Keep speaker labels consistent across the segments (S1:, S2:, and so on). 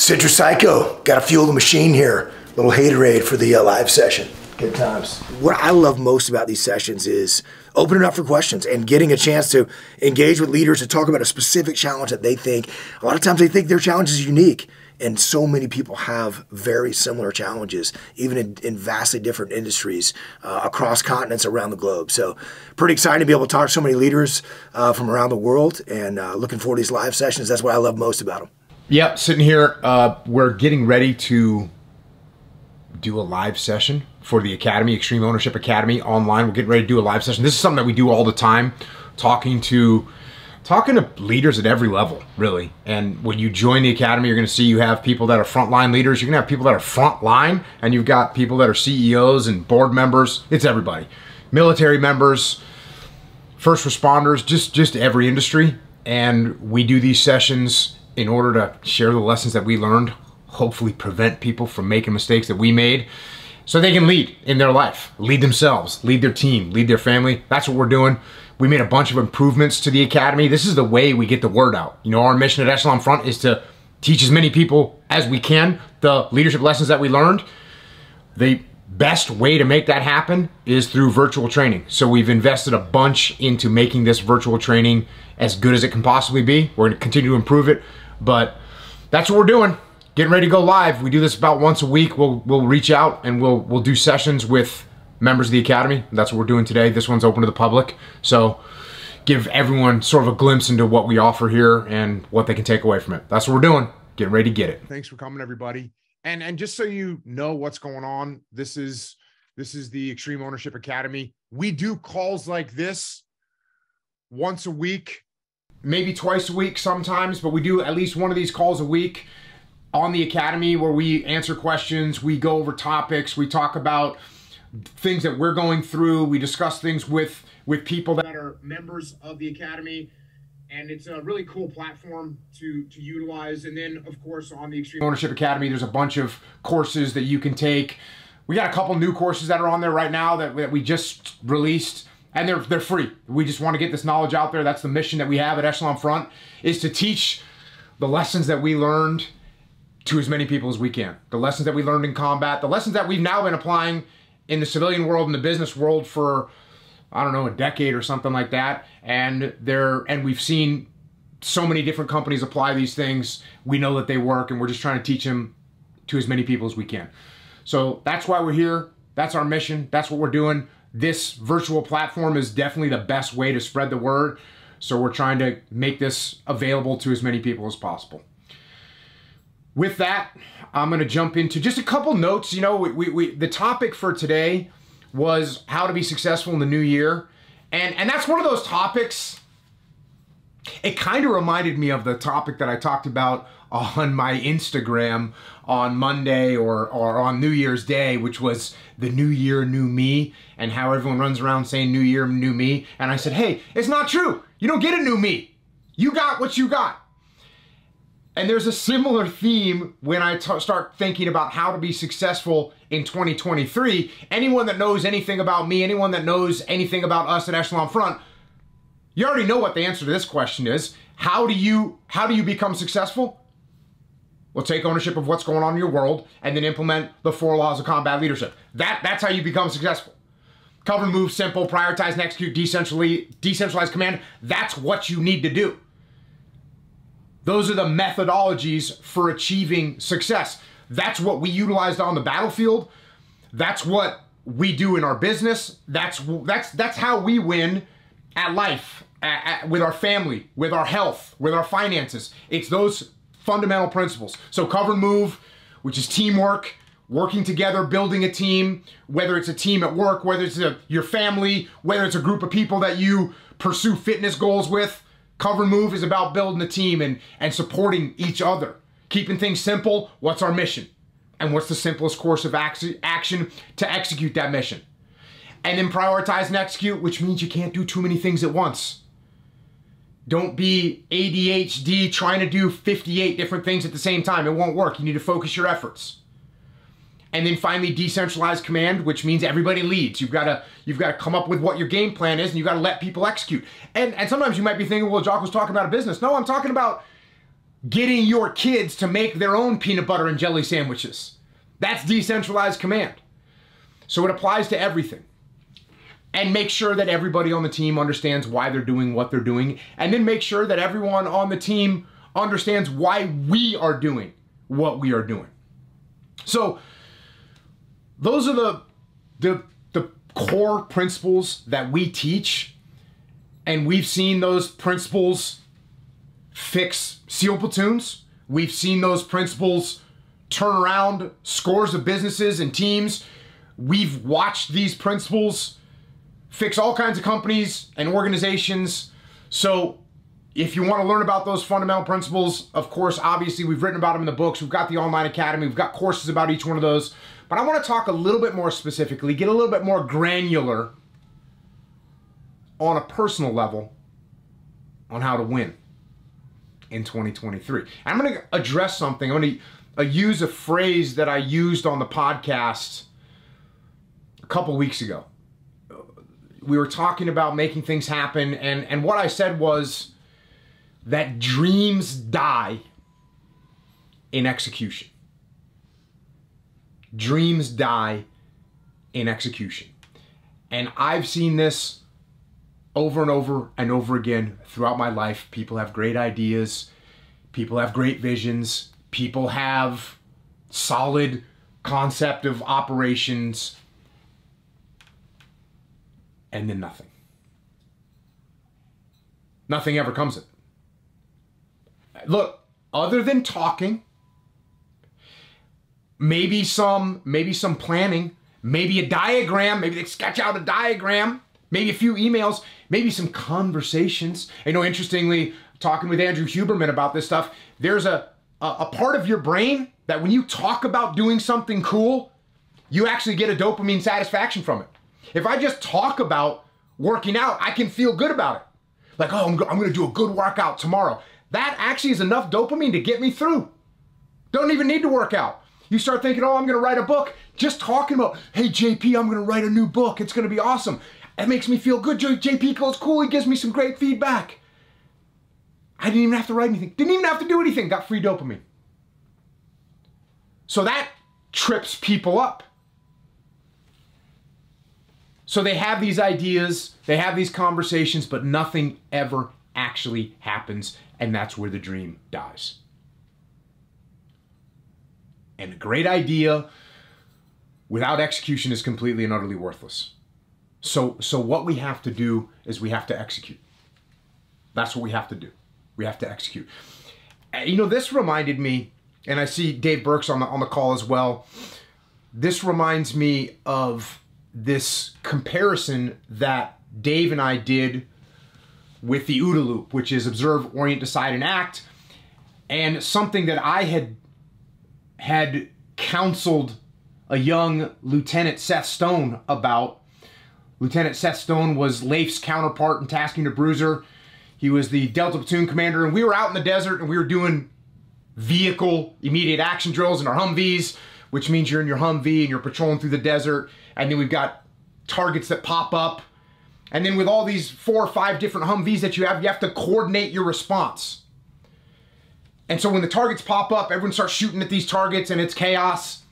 S1: Citrus Psycho, got to fuel the machine here. Little haterade for the uh, live session. Good times. What I love most about these sessions is opening up for questions and getting a chance to engage with leaders to talk about a specific challenge that they think. A lot of times they think their challenge is unique. And so many people have very similar challenges, even in, in vastly different industries uh, across continents around the globe. So, pretty excited to be able to talk to so many leaders uh, from around the world and uh, looking forward to these live sessions. That's what I love most about them.
S2: Yep, sitting here, uh, we're getting ready to do a live session for the Academy, Extreme Ownership Academy online. We're getting ready to do a live session. This is something that we do all the time, talking to talking to leaders at every level, really. And when you join the academy, you're going to see you have people that are frontline leaders. You're going to have people that are frontline, and you've got people that are CEOs and board members. It's everybody, military members, first responders, just just every industry. And we do these sessions in order to share the lessons that we learned, hopefully prevent people from making mistakes that we made so they can lead in their life, lead themselves, lead their team, lead their family. That's what we're doing. We made a bunch of improvements to the academy. This is the way we get the word out. You know, our mission at Echelon Front is to teach as many people as we can the leadership lessons that we learned. The best way to make that happen is through virtual training. So we've invested a bunch into making this virtual training as good as it can possibly be. We're going to continue to improve it, but that's what we're doing. Getting ready to go live. We do this about once a week. We'll we'll reach out and we'll we'll do sessions with members of the Academy. That's what we're doing today. This one's open to the public. So give everyone sort of a glimpse into what we offer here and what they can take away from it. That's what we're doing. Getting ready to get it. Thanks for coming, everybody. And and just so you know what's going on, this is this is the Extreme Ownership Academy. We do calls like this once a week, maybe twice a week sometimes, but we do at least one of these calls a week on the academy where we answer questions, we go over topics, we talk about things that we're going through. We discuss things with with people that are members of the academy, and it's a really cool platform to to utilize. And then, of course, on the Extreme Ownership Academy, there's a bunch of courses that you can take. We got a couple new courses that are on there right now that, that we just released, and they're they're free. We just want to get this knowledge out there. That's the mission that we have at Echelon Front is to teach the lessons that we learned to as many people as we can. The lessons that we learned in combat, the lessons that we've now been applying in the civilian world and the business world for I don't know a decade or something like that and there and we've seen so many different companies apply these things we know that they work and we're just trying to teach them to as many people as we can so that's why we're here that's our mission that's what we're doing this virtual platform is definitely the best way to spread the word so we're trying to make this available to as many people as possible with that, I'm going to jump into just a couple notes. You know, we, we, we, the topic for today was how to be successful in the new year. And, and that's one of those topics. It kind of reminded me of the topic that I talked about on my Instagram on Monday or, or on New Year's Day, which was the new year, new me, and how everyone runs around saying new year, new me. And I said, hey, it's not true. You don't get a new me. You got what you got. And there's a similar theme when I start thinking about how to be successful in 2023. Anyone that knows anything about me, anyone that knows anything about us at Echelon Front, you already know what the answer to this question is. How do you how do you become successful? Well, take ownership of what's going on in your world and then implement the four laws of combat leadership. That that's how you become successful. Cover, move, simple, prioritize and execute, decentrally, decentralized command. That's what you need to do. Those are the methodologies for achieving success. That's what we utilized on the battlefield. That's what we do in our business. That's that's that's how we win at life, at, at, with our family, with our health, with our finances. It's those fundamental principles. So cover and move, which is teamwork, working together, building a team, whether it's a team at work, whether it's a, your family, whether it's a group of people that you pursue fitness goals with Cover Move is about building a team and, and supporting each other. Keeping things simple, what's our mission? And what's the simplest course of action to execute that mission? And then prioritize and execute, which means you can't do too many things at once. Don't be ADHD trying to do 58 different things at the same time. It won't work. You need to focus your efforts. And then finally, decentralized command, which means everybody leads. You've got to you've got to come up with what your game plan is, and you've got to let people execute. And and sometimes you might be thinking, well, Jock was talking about a business. No, I'm talking about getting your kids to make their own peanut butter and jelly sandwiches. That's decentralized command. So it applies to everything. And make sure that everybody on the team understands why they're doing what they're doing. And then make sure that everyone on the team understands why we are doing what we are doing. So those are the the the core principles that we teach and we've seen those principles fix SEAL platoons. We've seen those principles turn around scores of businesses and teams. We've watched these principles fix all kinds of companies and organizations. So, if you want to learn about those fundamental principles, of course, obviously, we've written about them in the books. We've got the online academy, we've got courses about each one of those. But I want to talk a little bit more specifically, get a little bit more granular on a personal level on how to win in 2023. And I'm going to address something. I'm going to uh, use a phrase that I used on the podcast a couple weeks ago. We were talking about making things happen, and, and what I said was that dreams die in execution. Dreams die in execution. And I've seen this over and over and over again throughout my life. People have great ideas, people have great visions, people have solid concept of operations, and then nothing. Nothing ever comes of it. Look, other than talking, maybe some maybe some planning, maybe a diagram, maybe they sketch out a diagram, maybe a few emails, maybe some conversations. I know interestingly, talking with Andrew Huberman about this stuff, there's a, a, a part of your brain that when you talk about doing something cool, you actually get a dopamine satisfaction from it. If I just talk about working out, I can feel good about it. Like, oh, I'm, go- I'm gonna do a good workout tomorrow. That actually is enough dopamine to get me through. Don't even need to work out. You start thinking, oh, I'm gonna write a book. Just talking about, hey, JP, I'm gonna write a new book. It's gonna be awesome. It makes me feel good. JP goes cool. He gives me some great feedback. I didn't even have to write anything. Didn't even have to do anything. Got free dopamine. So that trips people up. So they have these ideas, they have these conversations, but nothing ever actually happens, and that's where the dream dies. And a great idea without execution is completely and utterly worthless. So so what we have to do is we have to execute. That's what we have to do. We have to execute. Uh, you know, this reminded me, and I see Dave Berke on the on the call as well. This reminds me of this comparison that Dave and I did with the OODA loop, which is observe, orient, decide, and act, and something that I had had counseled a young Lieutenant Seth Stone about. Lieutenant Seth Stone was Leif's counterpart in Task Unit Bruiser. He was the Delta Platoon commander, and we were out in the desert and we were doing vehicle immediate action drills in our Humvees, which means you're in your Humvee and you're patrolling through the desert. And then we've got targets that pop up. And then with all these four or five different Humvees that you have, you have to coordinate your response. And so when the targets pop up, everyone starts shooting at these targets and it's chaos.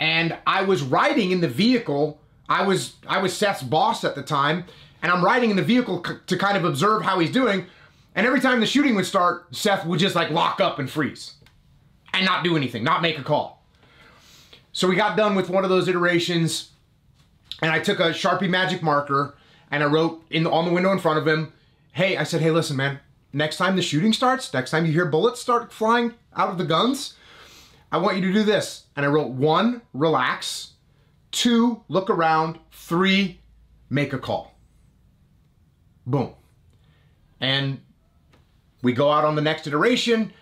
S2: And I was riding in the vehicle. I was I was Seth's boss at the time, and I'm riding in the vehicle to kind of observe how he's doing. And every time the shooting would start, Seth would just like lock up and freeze and not do anything, not make a call. So we got done with one of those iterations, and I took a Sharpie magic marker and I wrote in the, on the window in front of him, "Hey," I said, "Hey, listen, man. Next time the shooting starts, next time you hear bullets start flying out of the guns, I want you to do this." And I wrote one, relax, two, look around, three, make a call. Boom. And we go out on the next iteration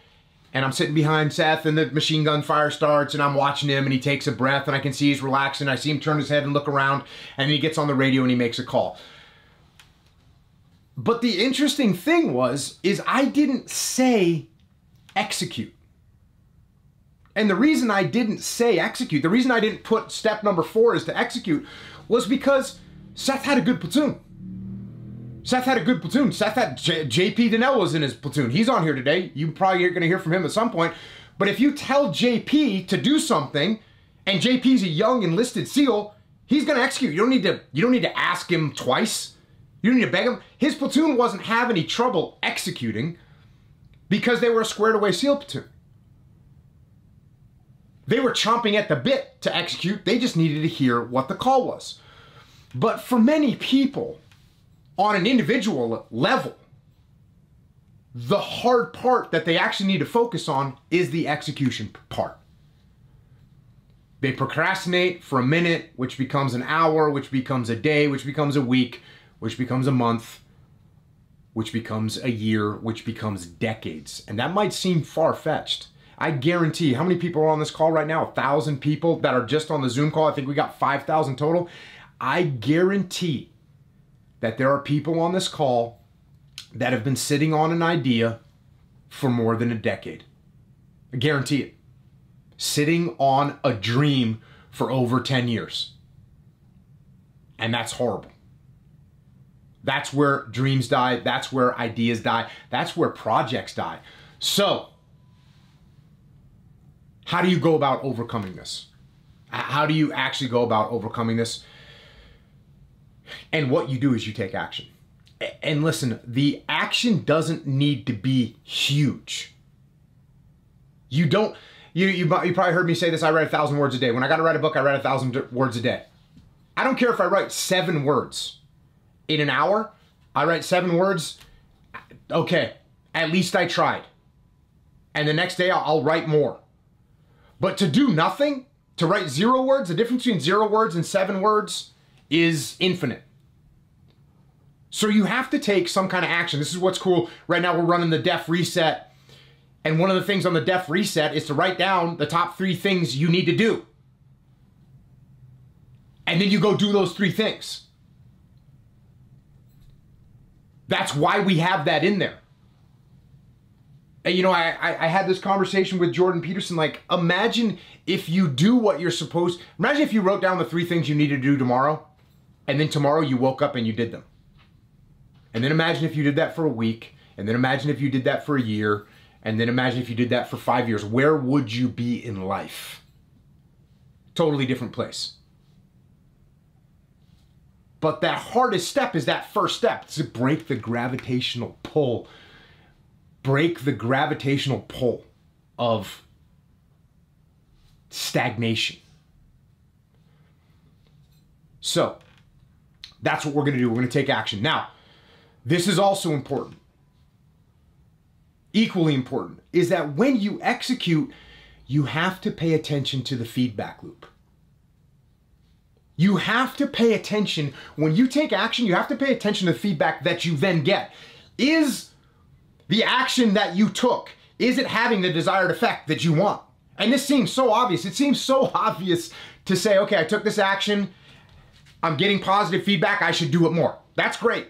S2: and I'm sitting behind Seth and the machine gun fire starts and I'm watching him and he takes a breath and I can see he's relaxing. I see him turn his head and look around and he gets on the radio and he makes a call. But the interesting thing was is I didn't say execute. And the reason I didn't say execute, the reason I didn't put step number 4 is to execute was because Seth had a good platoon. Seth had a good platoon. Seth had J- JP Dinnell was in his platoon. He's on here today. You probably are going to hear from him at some point. But if you tell JP to do something, and JP's a young enlisted SEAL, he's going to execute. You don't need to. You don't need to ask him twice. You don't need to beg him. His platoon wasn't having any trouble executing because they were a squared away SEAL platoon. They were chomping at the bit to execute. They just needed to hear what the call was. But for many people, on an individual level, the hard part that they actually need to focus on is the execution part. They procrastinate for a minute, which becomes an hour, which becomes a day, which becomes a week, which becomes a month, which becomes a year, which becomes decades. And that might seem far fetched. I guarantee how many people are on this call right now? A thousand people that are just on the Zoom call. I think we got 5,000 total. I guarantee that there are people on this call that have been sitting on an idea for more than a decade. I guarantee it. Sitting on a dream for over 10 years. And that's horrible. That's where dreams die. That's where ideas die. That's where projects die. So, how do you go about overcoming this? How do you actually go about overcoming this? And what you do is you take action. And listen, the action doesn't need to be huge. You don't, you, you, you probably heard me say this I write a thousand words a day. When I got to write a book, I write a thousand words a day. I don't care if I write seven words in an hour. I write seven words. Okay, at least I tried. And the next day I'll, I'll write more. But to do nothing, to write zero words, the difference between zero words and seven words is infinite. So you have to take some kind of action. This is what's cool. Right now we're running the DEF Reset. And one of the things on the DEF Reset is to write down the top three things you need to do. And then you go do those three things. That's why we have that in there. And you know, I, I, I had this conversation with Jordan Peterson. Like, imagine if you do what you're supposed. Imagine if you wrote down the three things you need to do tomorrow, and then tomorrow you woke up and you did them. And then imagine if you did that for a week, and then imagine if you did that for a year, and then imagine if you did that for five years. Where would you be in life? Totally different place. But that hardest step is that first step to break the gravitational pull. Break the gravitational pull of stagnation. So, that's what we're going to do. We're going to take action. Now, this is also important. Equally important is that when you execute, you have to pay attention to the feedback loop. You have to pay attention when you take action, you have to pay attention to the feedback that you then get. Is the action that you took, is it having the desired effect that you want? And this seems so obvious. It seems so obvious to say, okay, I took this action, I'm getting positive feedback, I should do it more. That's great.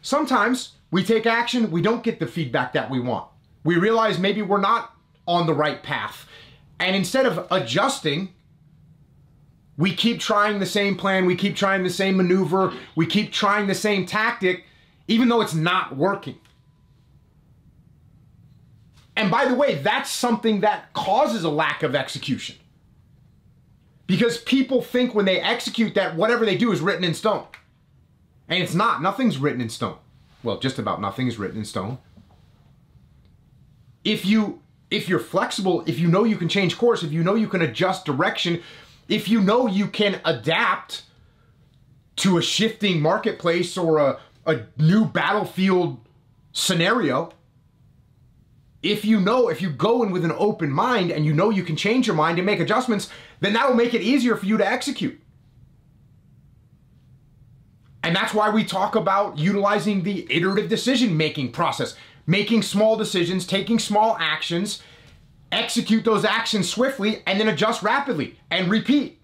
S2: Sometimes we take action, we don't get the feedback that we want. We realize maybe we're not on the right path. And instead of adjusting, we keep trying the same plan, we keep trying the same maneuver, we keep trying the same tactic, even though it's not working. And by the way, that's something that causes a lack of execution. Because people think when they execute that whatever they do is written in stone. And it's not. Nothing's written in stone. Well, just about nothing is written in stone. If you if you're flexible, if you know you can change course, if you know you can adjust direction, if you know you can adapt to a shifting marketplace or a, a new battlefield scenario, if you know, if you go in with an open mind and you know you can change your mind and make adjustments, then that will make it easier for you to execute. And that's why we talk about utilizing the iterative decision making process, making small decisions, taking small actions, execute those actions swiftly, and then adjust rapidly and repeat.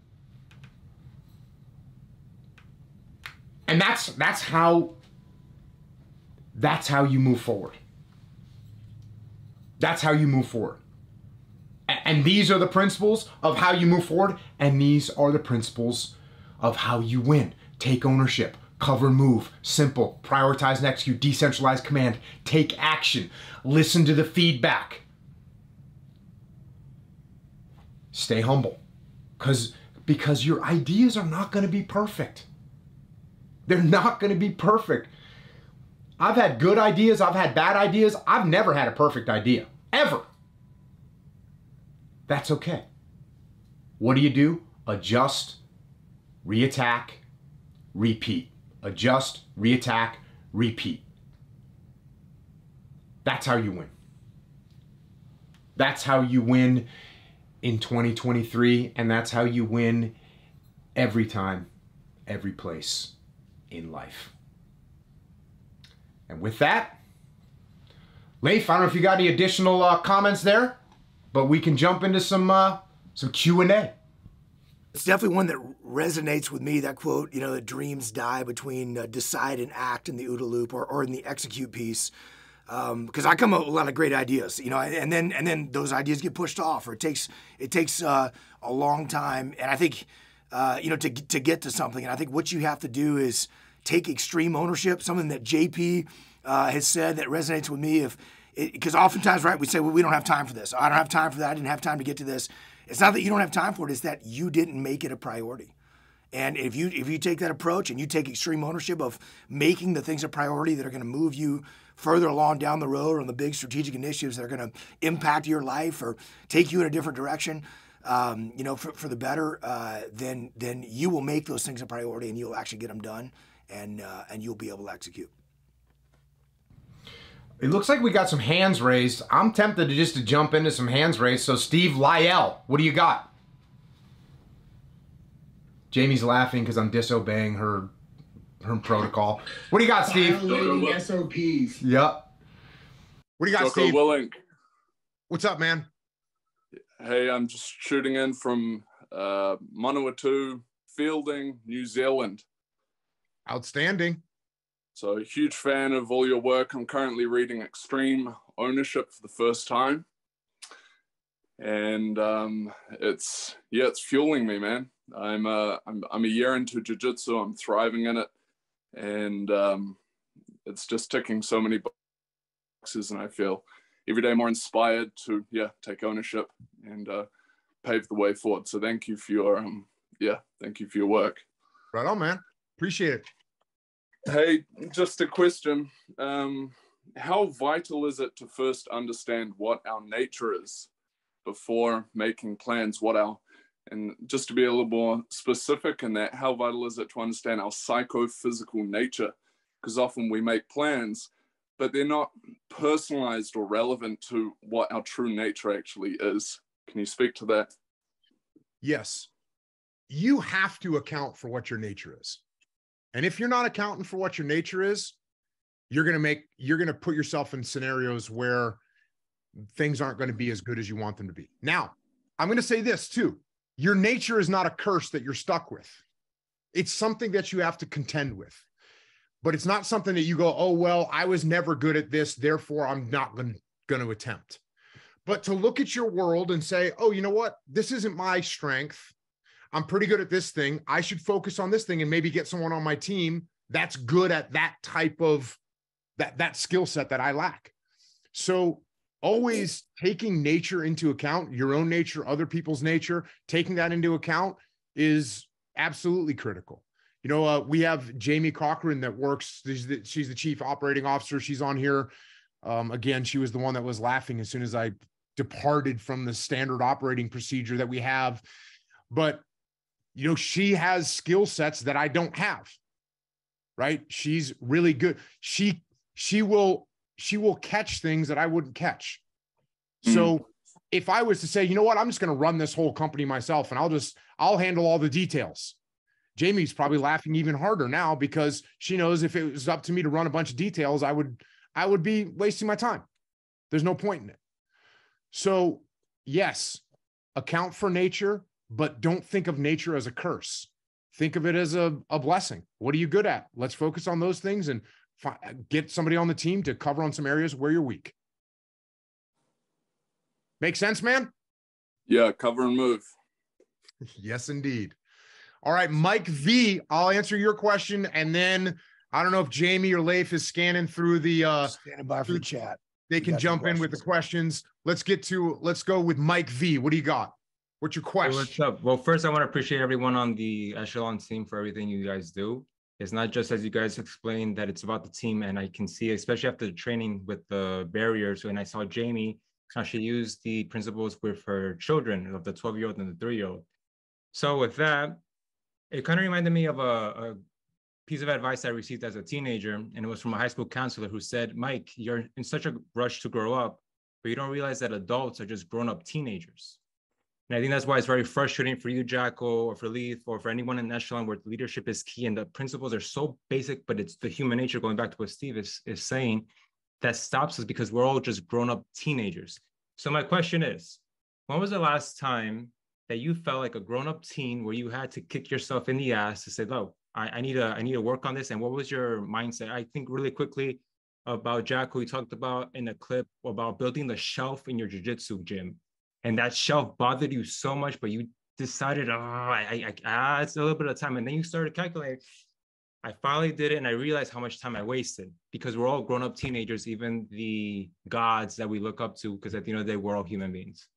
S2: And that's that's how that's how you move forward. That's how you move forward. And these are the principles of how you move forward, and these are the principles of how you win. Take ownership,
S3: Cover move. Simple. Prioritize and execute. Decentralized command. Take action. Listen to the feedback. Stay humble. Cause because your ideas are not going to be perfect. They're not going to be perfect. I've had good ideas, I've had bad ideas. I've never had a perfect idea. Ever. That's okay. What do you do? Adjust, reattack, repeat. Adjust, reattack, repeat. That's how you win. That's how you win in 2023, and that's how you win every time, every place in life. And with that, Leif, I don't know if you got any additional uh, comments there, but we can jump into some uh, some Q and A.
S1: It's definitely one that resonates with me. That quote, you know, the dreams die between uh, decide and act in the OODA loop or, or in the execute piece. Because um, I come up with a lot of great ideas, you know, and then and then those ideas get pushed off, or it takes it takes uh, a long time. And I think, uh, you know, to to get to something, and I think what you have to do is take extreme ownership. Something that JP uh, has said that resonates with me. If because oftentimes, right, we say, well, we don't have time for this. I don't have time for that. I didn't have time to get to this. It's not that you don't have time for it. It's that you didn't make it a priority. And if you if you take that approach and you take extreme ownership of making the things a priority that are going to move you further along down the road on the big strategic initiatives that are going to impact your life or take you in a different direction, um, you know, for, for the better, uh, then then you will make those things a priority and you'll actually get them done, and uh, and you'll be able to execute.
S3: It looks like we got some hands raised. I'm tempted to just to jump into some hands raised. So Steve Lyell, what do you got? Jamie's laughing because I'm disobeying her her protocol. What do you got, Steve?
S4: Violating SOPs.
S3: Yep. What do you got,
S5: Jocko
S3: Steve?
S5: Willink.
S3: What's up, man?
S5: Hey, I'm just shooting in from uh, Manawatu, Feilding, New Zealand.
S3: Outstanding.
S5: So, huge fan of all your work. I'm currently reading Extreme Ownership for the first time. And um, it's, yeah, it's fueling me, man. I'm, uh, I'm, I'm a year into jiu-jitsu. I'm thriving in it. And um, it's just ticking so many boxes. And I feel every day more inspired to, yeah, take ownership and uh, pave the way forward. So thank you for your, um, yeah, thank you for your work.
S3: Right on, man. Appreciate it.
S5: Hey, just a question. Um, how vital is it to first understand what our nature is before making plans? What our, and just to be a little more specific in that, how vital is it to understand our psychophysical nature? Because often we make plans, but they're not personalized or relevant to what our true nature actually is. Can you speak to that?
S2: Yes. You have to account for what your nature is. And if you're not accounting for what your nature is, you're going to make you're going to put yourself in scenarios where things aren't going to be as good as you want them to be. Now, I'm going to say this too. Your nature is not a curse that you're stuck with. It's something that you have to contend with. But it's not something that you go, "Oh, well, I was never good at this, therefore I'm not going to attempt." But to look at your world and say, "Oh, you know what? This isn't my strength. I'm pretty good at this thing. I should focus on this thing and maybe get someone on my team that's good at that type of that that skill set that I lack. So always taking nature into account, your own nature, other people's nature, taking that into account is absolutely critical. You know, uh, we have Jamie Cochran that works. She's the, she's the chief operating officer. She's on here. Um, again, she was the one that was laughing as soon as I departed from the standard operating procedure that we have. But you know, she has skill sets that I don't have. Right? She's really good. She she will she will catch things that I wouldn't catch. Mm. So if I was to say, you know what, I'm just going to run this whole company myself and I'll just I'll handle all the details. Jamie's probably laughing even harder now because she knows if it was up to me to run a bunch of details, I would I would be wasting my time. There's no point in it. So, yes, account for nature, but don't think of nature as a curse. Think of it as a, a blessing. What are you good at? Let's focus on those things and fi- get somebody on the team to cover on some areas where you're weak. Make sense, man?
S5: Yeah, cover and move.
S2: yes, indeed.
S6: All right, Mike V, I'll answer your question. And then I don't know if Jamie or Leif is scanning through the uh
S1: standing by for the chat.
S6: They can jump in with the questions. Let's get to let's go with Mike V. What do you got? What's your question? Hey,
S7: what's up? Well, first I want to appreciate everyone on the Echelon team for everything you guys do. It's not just as you guys explained that it's about the team, and I can see, especially after the training with the barriers, when I saw Jamie how she used the principles with her children of the 12 year old and the three year old. So with that, it kind of reminded me of a, a, piece of advice I received as a teenager, and it was from a high school counselor who said, Mike, you're in such a rush to grow up, but you don't realize that adults are just grown up teenagers. And I think that's why it's very frustrating for you, Jocko, or for Leif, or for anyone in Echelon where leadership is key and the principles are so basic, but it's the human nature, going back to what Steve is, is saying, that stops us because we're all just grown up teenagers. So my question is, when was the last time that you felt like a grown up teen where you had to kick yourself in the ass to say, "Oh, I, I need to I need to work on this"? And what was your mindset? I think really quickly about Jack, who we talked about in a clip about building the shelf in your jiu-jitsu gym, and that shelf bothered you so much, but you decided, oh, I, I, ah, it's a little bit of time, and then you started calculating. I finally did it and I realized how much time I wasted because we're all grown up teenagers, even the gods that we look up to, because at the end of the day, we're all human beings.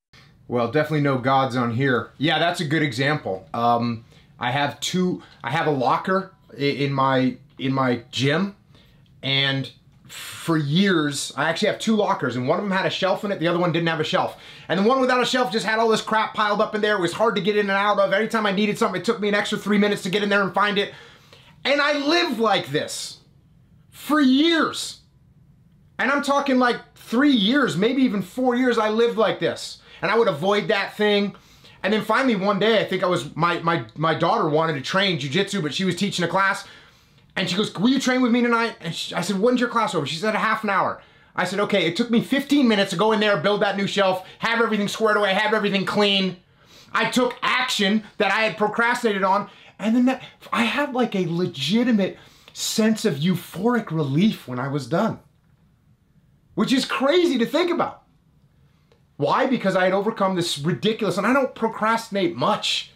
S2: Well, definitely no gods on here. Yeah, that's a good example. Um, I have two, I have a locker in my, in my gym and for years, I actually have two lockers, and one of them had a shelf in it, the other one didn't have a shelf. And the one without a shelf just had all this crap piled up in there. It was hard to get in and out of. Every time I needed something, it took me an extra three minutes to get in there and find it. And I lived like this for years. And I'm talking like three years, maybe even four years, I lived like this. And I would avoid that thing. And then finally one day, I think I was, my, my, my daughter wanted to train jujitsu, but she was teaching a class. And she goes, will you train with me tonight? And she, I said, when's your class over? She said, a half an hour. I said, okay, it took me 15 minutes to go in there, build that new shelf, have everything squared away, have everything clean. I took action that I had procrastinated on, and then that, I had like a legitimate sense of euphoric relief when I was done, which is crazy to think about. Why? Because I had overcome this ridiculous, and I don't procrastinate much.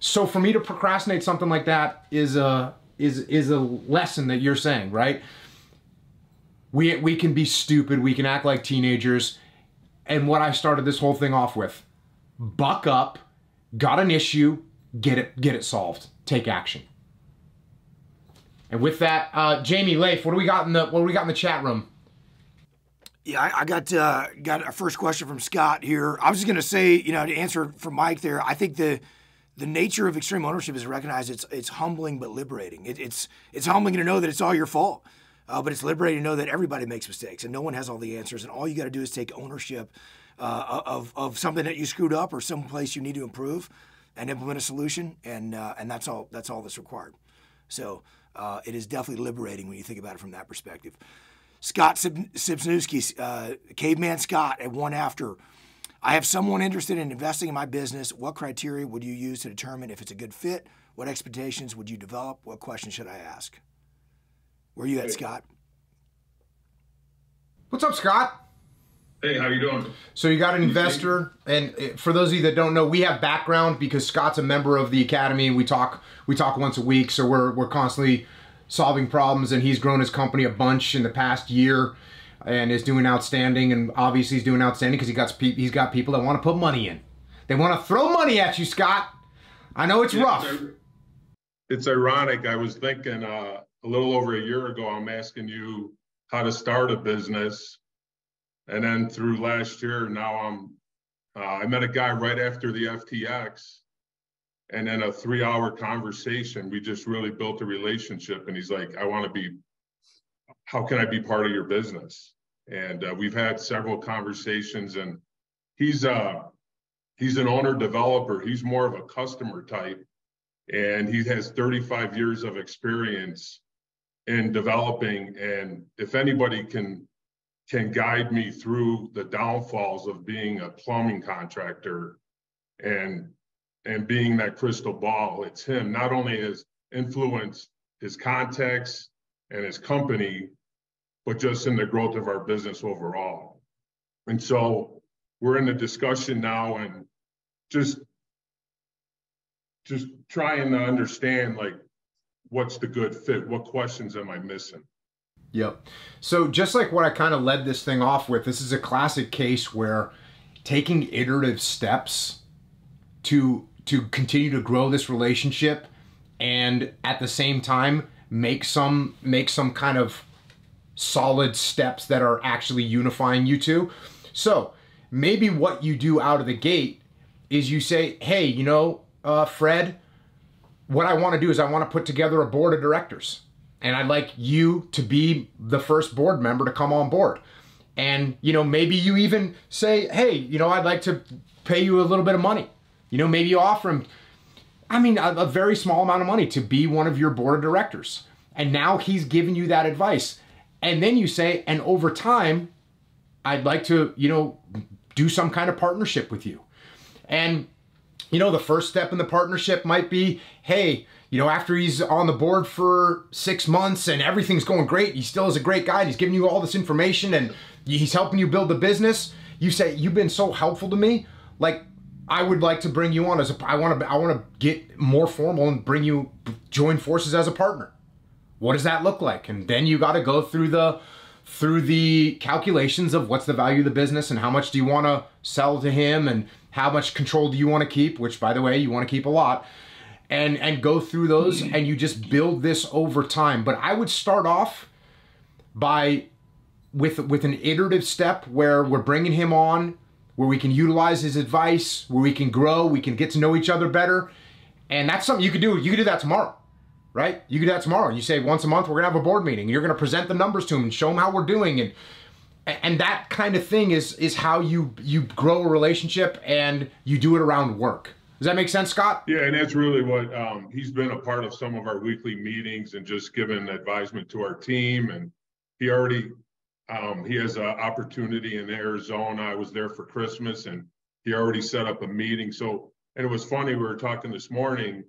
S2: So for me to procrastinate something like that is a is is a lesson that you're saying, right? We we can be stupid, we can act like teenagers, and what I started this whole thing off with: buck up, got an issue, get it get it solved take action and with that uh, jamie leif what do we got in the what do we got in the chat room
S1: yeah, I, I got uh, got a first question from Scott here. I was just gonna say, you know, to answer for Mike there, I think the the nature of extreme ownership is recognized. It's it's humbling but liberating. It, it's it's humbling to know that it's all your fault, uh, but it's liberating to know that everybody makes mistakes and no one has all the answers. And all you got to do is take ownership uh, of of something that you screwed up or some place you need to improve, and implement a solution, and uh, and that's all that's all that's required. So uh, it is definitely liberating when you think about it from that perspective. Scott Sibnewski, uh, Caveman Scott, at one after. I have someone interested in investing in my business. What criteria would you use to determine if it's a good fit? What expectations would you develop? What questions should I ask? Where are you at, Scott?
S2: What's up, Scott?
S8: Hey, how you doing?
S2: So you got an investor, and uh, for those of you that don't know, we have background because Scott's a member of the academy, and we talk we talk once a week. So we're we're constantly solving problems, and he's grown his company a bunch in the past year, and is doing outstanding. And obviously, he's doing outstanding because he got he's got people that want to put money in. They want to throw money at you, Scott. I know it's yeah, rough.
S8: It's, it's ironic. I was thinking uh, a little over a year ago. I'm asking you how to start a business and then through last year, now I'm, uh, I met a guy right after the FTX. And then a three hour conversation, we just really built a relationship. And he's like, I want to be, how can I be part of your business? And uh, we've had several conversations and he's, uh, he's an owner developer. He's more of a customer type. And he has 35 years of experience in developing. And if anybody can can guide me through the downfalls of being a plumbing contractor and and being that crystal ball it's him not only his influence his context and his company but just in the growth of our business overall and so we're in a discussion now and just just trying to understand like what's the good fit, what questions am I missing?
S2: Yep. So just like what I kind of led this thing off with, this is a classic case where taking iterative steps to to continue to grow this relationship and at the same time make some make some kind of solid steps that are actually unifying you two. So maybe what you do out of the gate is you say, hey, you know, uh, Fred, what I want to do is I want to put together a board of directors. And I'd like you to be the first board member to come on board. And, you know, maybe you even say, hey, you know, I'd like to pay you a little bit of money. You know, maybe you offer him, I mean, a, a very small amount of money to be one of your board of directors. And now he's giving you that advice. And then you say, and over time, I'd like to, you know, do some kind of partnership with you. And, you know, the first step in the partnership might be, hey, you know, after he's on the board for six months and everything's going great, he still is a great guy. he's giving you all this information and he's helping you build the business. You say, you've been so helpful to me. Like, I would like to bring you on as a, I want to, I want to get more formal and bring you, join forces as a partner. What does that look like? And then you got to go through the, through the calculations of what's the value of the business and how much do you want to sell to him and how much control do you want to keep, which by the way, you want to keep a lot. And and go through those mm-hmm. and you just build this over time. But I would start off by with with an iterative step where we're bringing him on, where we can utilize his advice, where we can grow, we can get to know each other better. And that's something you could do. You could do that tomorrow right? You do that tomorrow. You say once a month we're gonna have a board meeting. You're gonna present the numbers to them and show them how we're doing, and and that kind of thing is is how you you grow a relationship and you do it around work. Does that make sense, Scott?
S8: Yeah, and that's really what um, he's been a part of some of our weekly meetings and just given advisement to our team. And he already um, he has an opportunity in Arizona. I was there for Christmas, and he already set up a meeting. So, and it was funny. We were talking this morning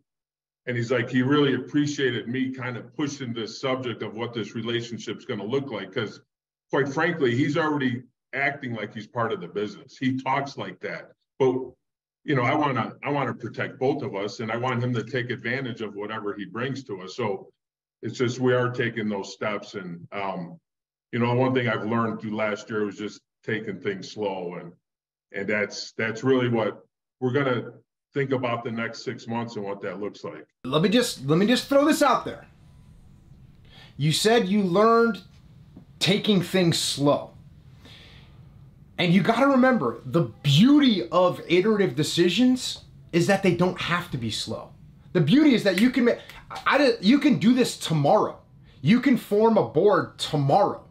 S8: and he's like he really appreciated me kind of pushing this subject of what this relationship's going to look like because quite frankly he's already acting like he's part of the business. He talks like that. But you know i want to i want to protect both of us and i want him to take advantage of whatever he brings to us. So it's just we are taking those steps and um you know one thing i've learned through last year was just taking things slow and and that's that's really what we're going to think about the next six months and what that looks like.
S2: Let me just let me just throw this out there. You said you learned taking things slow. And you got to remember the beauty of iterative decisions is that they don't have to be slow. The beauty is that you can make, I, you can do this tomorrow. You can form a board tomorrow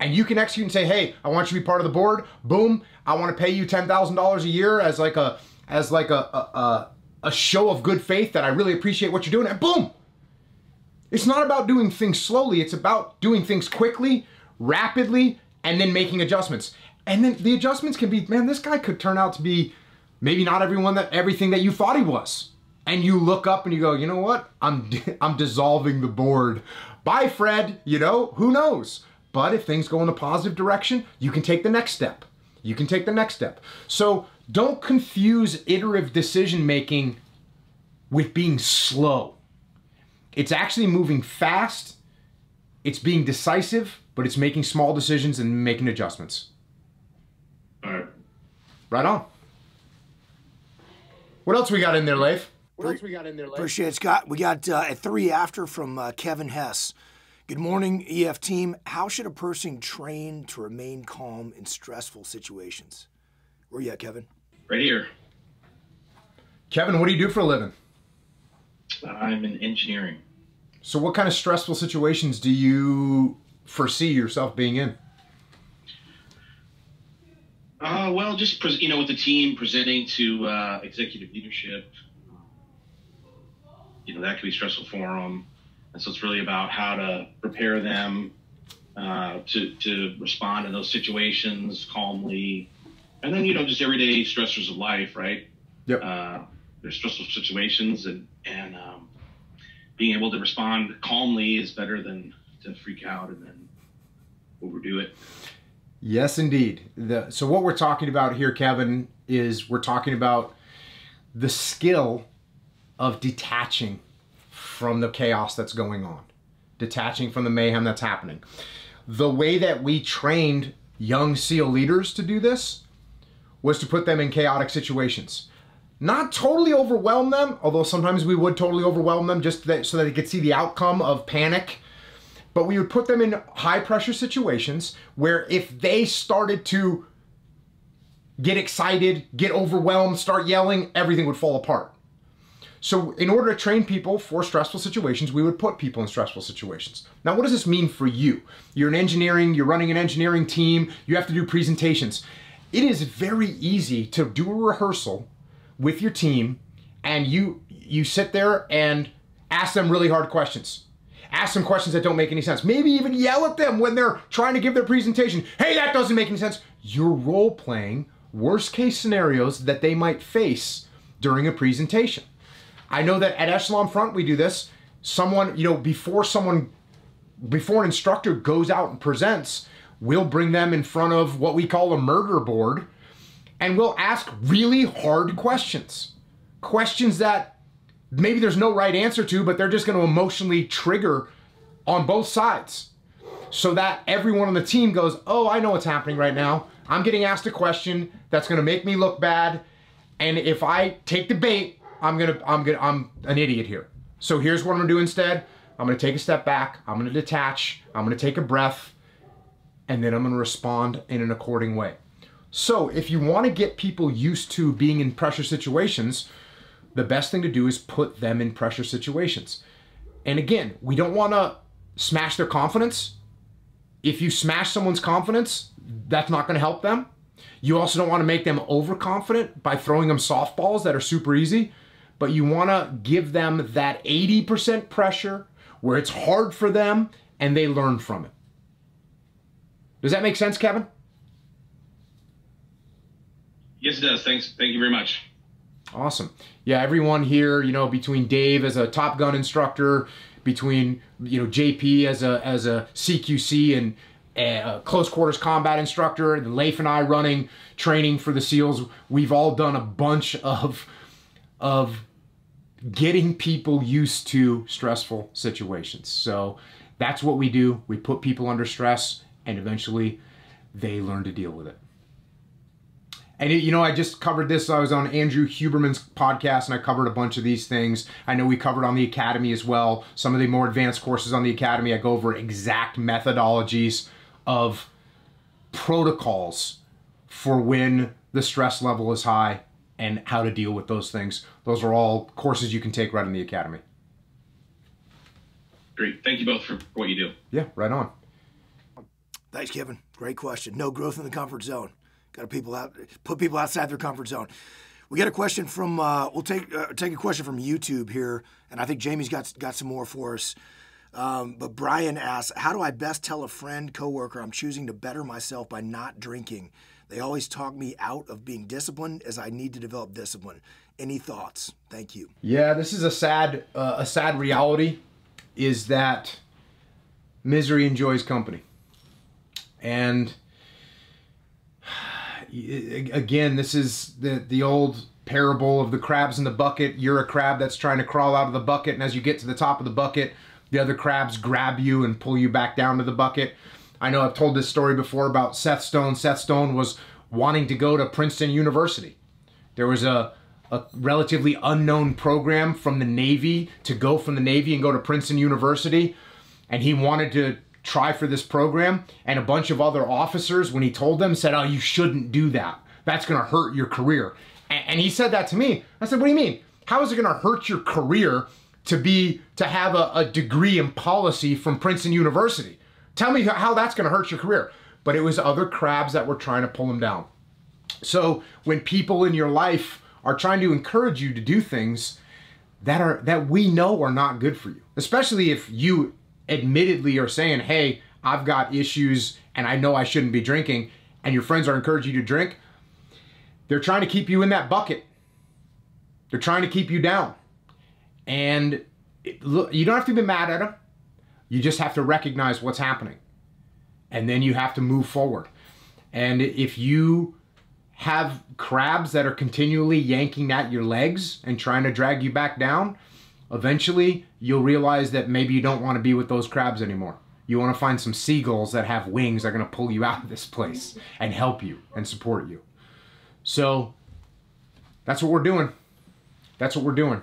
S2: and you can execute and say, hey, I want you to be part of the board. Boom, I want to pay you $10,000 a year as like a as like a, a, a show of good faith that I really appreciate what you're doing, and boom. It's not about doing things slowly, it's about doing things quickly, rapidly, and then making adjustments. And then the adjustments can be, man, this guy could turn out to be maybe not everyone that everything that you thought he was. And you look up and you go, you know what? I'm I'm dissolving the board. Bye, Fred. You know, who knows? But if things go in a positive direction, you can take the next step. You can take the next step. So don't confuse iterative decision making with being slow. It's actually moving fast, it's being decisive, but it's making small decisions and making adjustments.
S8: All right.
S2: Right on. What else we got in there, Leif?
S1: What else we got in there, Leif? Appreciate it, Scott. We got uh, a three after from uh, Kevin Hess. Good morning, EF team. How should a person train to remain calm in stressful situations? Where you at, Kevin?
S9: Right here.
S2: Kevin, what do you do for a living?
S9: I'm in engineering.
S2: So, what kind of stressful situations do you foresee yourself being in?
S9: Uh, well, just you know, with the team presenting to uh, executive leadership, you know, that could be stressful for them, and so it's really about how to prepare them uh, to to respond in those situations calmly, and then you know just everyday stressors of life, right?
S2: Yep.
S9: Uh, there's stressful situations, and and um, being able to respond calmly is better than to freak out and then overdo it.
S2: Yes, indeed. The, so what we're talking about here, Kevin, is we're talking about the skill of detaching from the chaos that's going on, detaching from the mayhem that's happening. The way that we trained young SEAL leaders to do this was to put them in chaotic situations. Not totally overwhelm them, although sometimes we would totally overwhelm them just that, so that they could see the outcome of panic. But we would put them in high pressure situations where if they started to get excited, get overwhelmed, start yelling, everything would fall apart. So, in order to train people for stressful situations, we would put people in stressful situations. Now, what does this mean for you? You're in engineering, you're running an engineering team, you have to do presentations. It is very easy to do a rehearsal with your team and you you sit there and ask them really hard questions. Ask them questions that don't make any sense. Maybe even yell at them when they're trying to give their presentation. Hey, that doesn't make any sense. You're role playing worst case scenarios that they might face during a presentation. I know that at Echelon Front we do this. Someone, you know, before someone, before an instructor goes out and presents, we'll bring them in front of what we call a murder board and we'll ask really hard questions. Questions that maybe there's no right answer to, but they're just going to emotionally trigger on both sides. So that everyone on the team goes, Oh, I know what's happening right now. I'm getting asked a question that's going to make me look bad. And if I take the bait, I'm going to, I'm going to, I'm an idiot here. So here's what I'm going to do instead. I'm going to take a step back. I'm going to detach. I'm going to take a breath. And then I'm to respond in an according way. So if you want to get people used to being in pressure situations, the best thing to do is put them in pressure situations. And again, we don't want to smash their confidence. If you smash someone's confidence, that's not going to help them. You also don't want to make them overconfident by throwing them softballs that are super easy, but you want to give them that 80% pressure where it's hard for them and they learn from it. Does that make sense, Kevin?
S9: Yes, it does. Thanks. Thank you very much.
S2: Awesome. Yeah, everyone here, you know, between Dave as a Top Gun instructor, between you know JP as a as a CQC and uh, a close quarters combat instructor, and Leif and I running training for the SEALs, we've all done a bunch of of getting people used to stressful situations. So that's what we do. We put people under stress, and eventually they learn to deal with it. And you know, I just covered this. I was on Andrew Huberman's podcast, and I covered a bunch of these things. I know we covered on the Academy as well. Some of the more advanced courses on the Academy, I go over exact methodologies of protocols for when the stress level is high and how to deal with those things. Those are all courses you can take right in the Academy.
S9: Great. Thank you both for what you do.
S2: Yeah, right on.
S1: Thanks, Kevin. Great question. No growth in the comfort zone. Got to people out, put people outside their comfort zone. We got a question from. Uh, we'll take uh, take a question from YouTube here, and I think Jamie's got got some more for us. Um, but Brian asks, "How do I best tell a friend, coworker, I'm choosing to better myself by not drinking? They always talk me out of being disciplined, as I need to develop discipline. Any thoughts? Thank you."
S2: Yeah, this is a sad uh, a sad reality. Is that misery enjoys company, and again, this is the the old parable of the crabs in the bucket. You're a crab that's trying to crawl out of the bucket, and as you get to the top of the bucket, the other crabs grab you and pull you back down to the bucket. I know I've told this story before about Seth Stone. Seth Stone was wanting to go to Princeton University. There was a a relatively unknown program from the Navy to go from the Navy and go to Princeton University. And he wanted to try for this program. And a bunch of other officers, when he told them, said, Oh, you shouldn't do that. That's going to hurt your career. And he said that to me. I said, What do you mean? How is it going to hurt your career to be to have a, a degree in policy from Princeton University? Tell me how that's going to hurt your career. But it was other crabs that were trying to pull him down. So when people in your life are trying to encourage you to do things that are that we know are not good for you, especially if you admittedly are saying, hey, I've got issues and I know I shouldn't be drinking, and your friends are encouraging you to drink, they're trying to keep you in that bucket. They're trying to keep you down. And it, look, you don't have to be mad at them. You just have to recognize what's happening. And then you have to move forward. And if you have crabs that are continually yanking at your legs and trying to drag you back down, eventually you'll realize that maybe you don't want to be with those crabs anymore. You want to find some seagulls that have wings that are going to pull you out of this place and help you and support you. So that's what we're doing. That's what we're doing.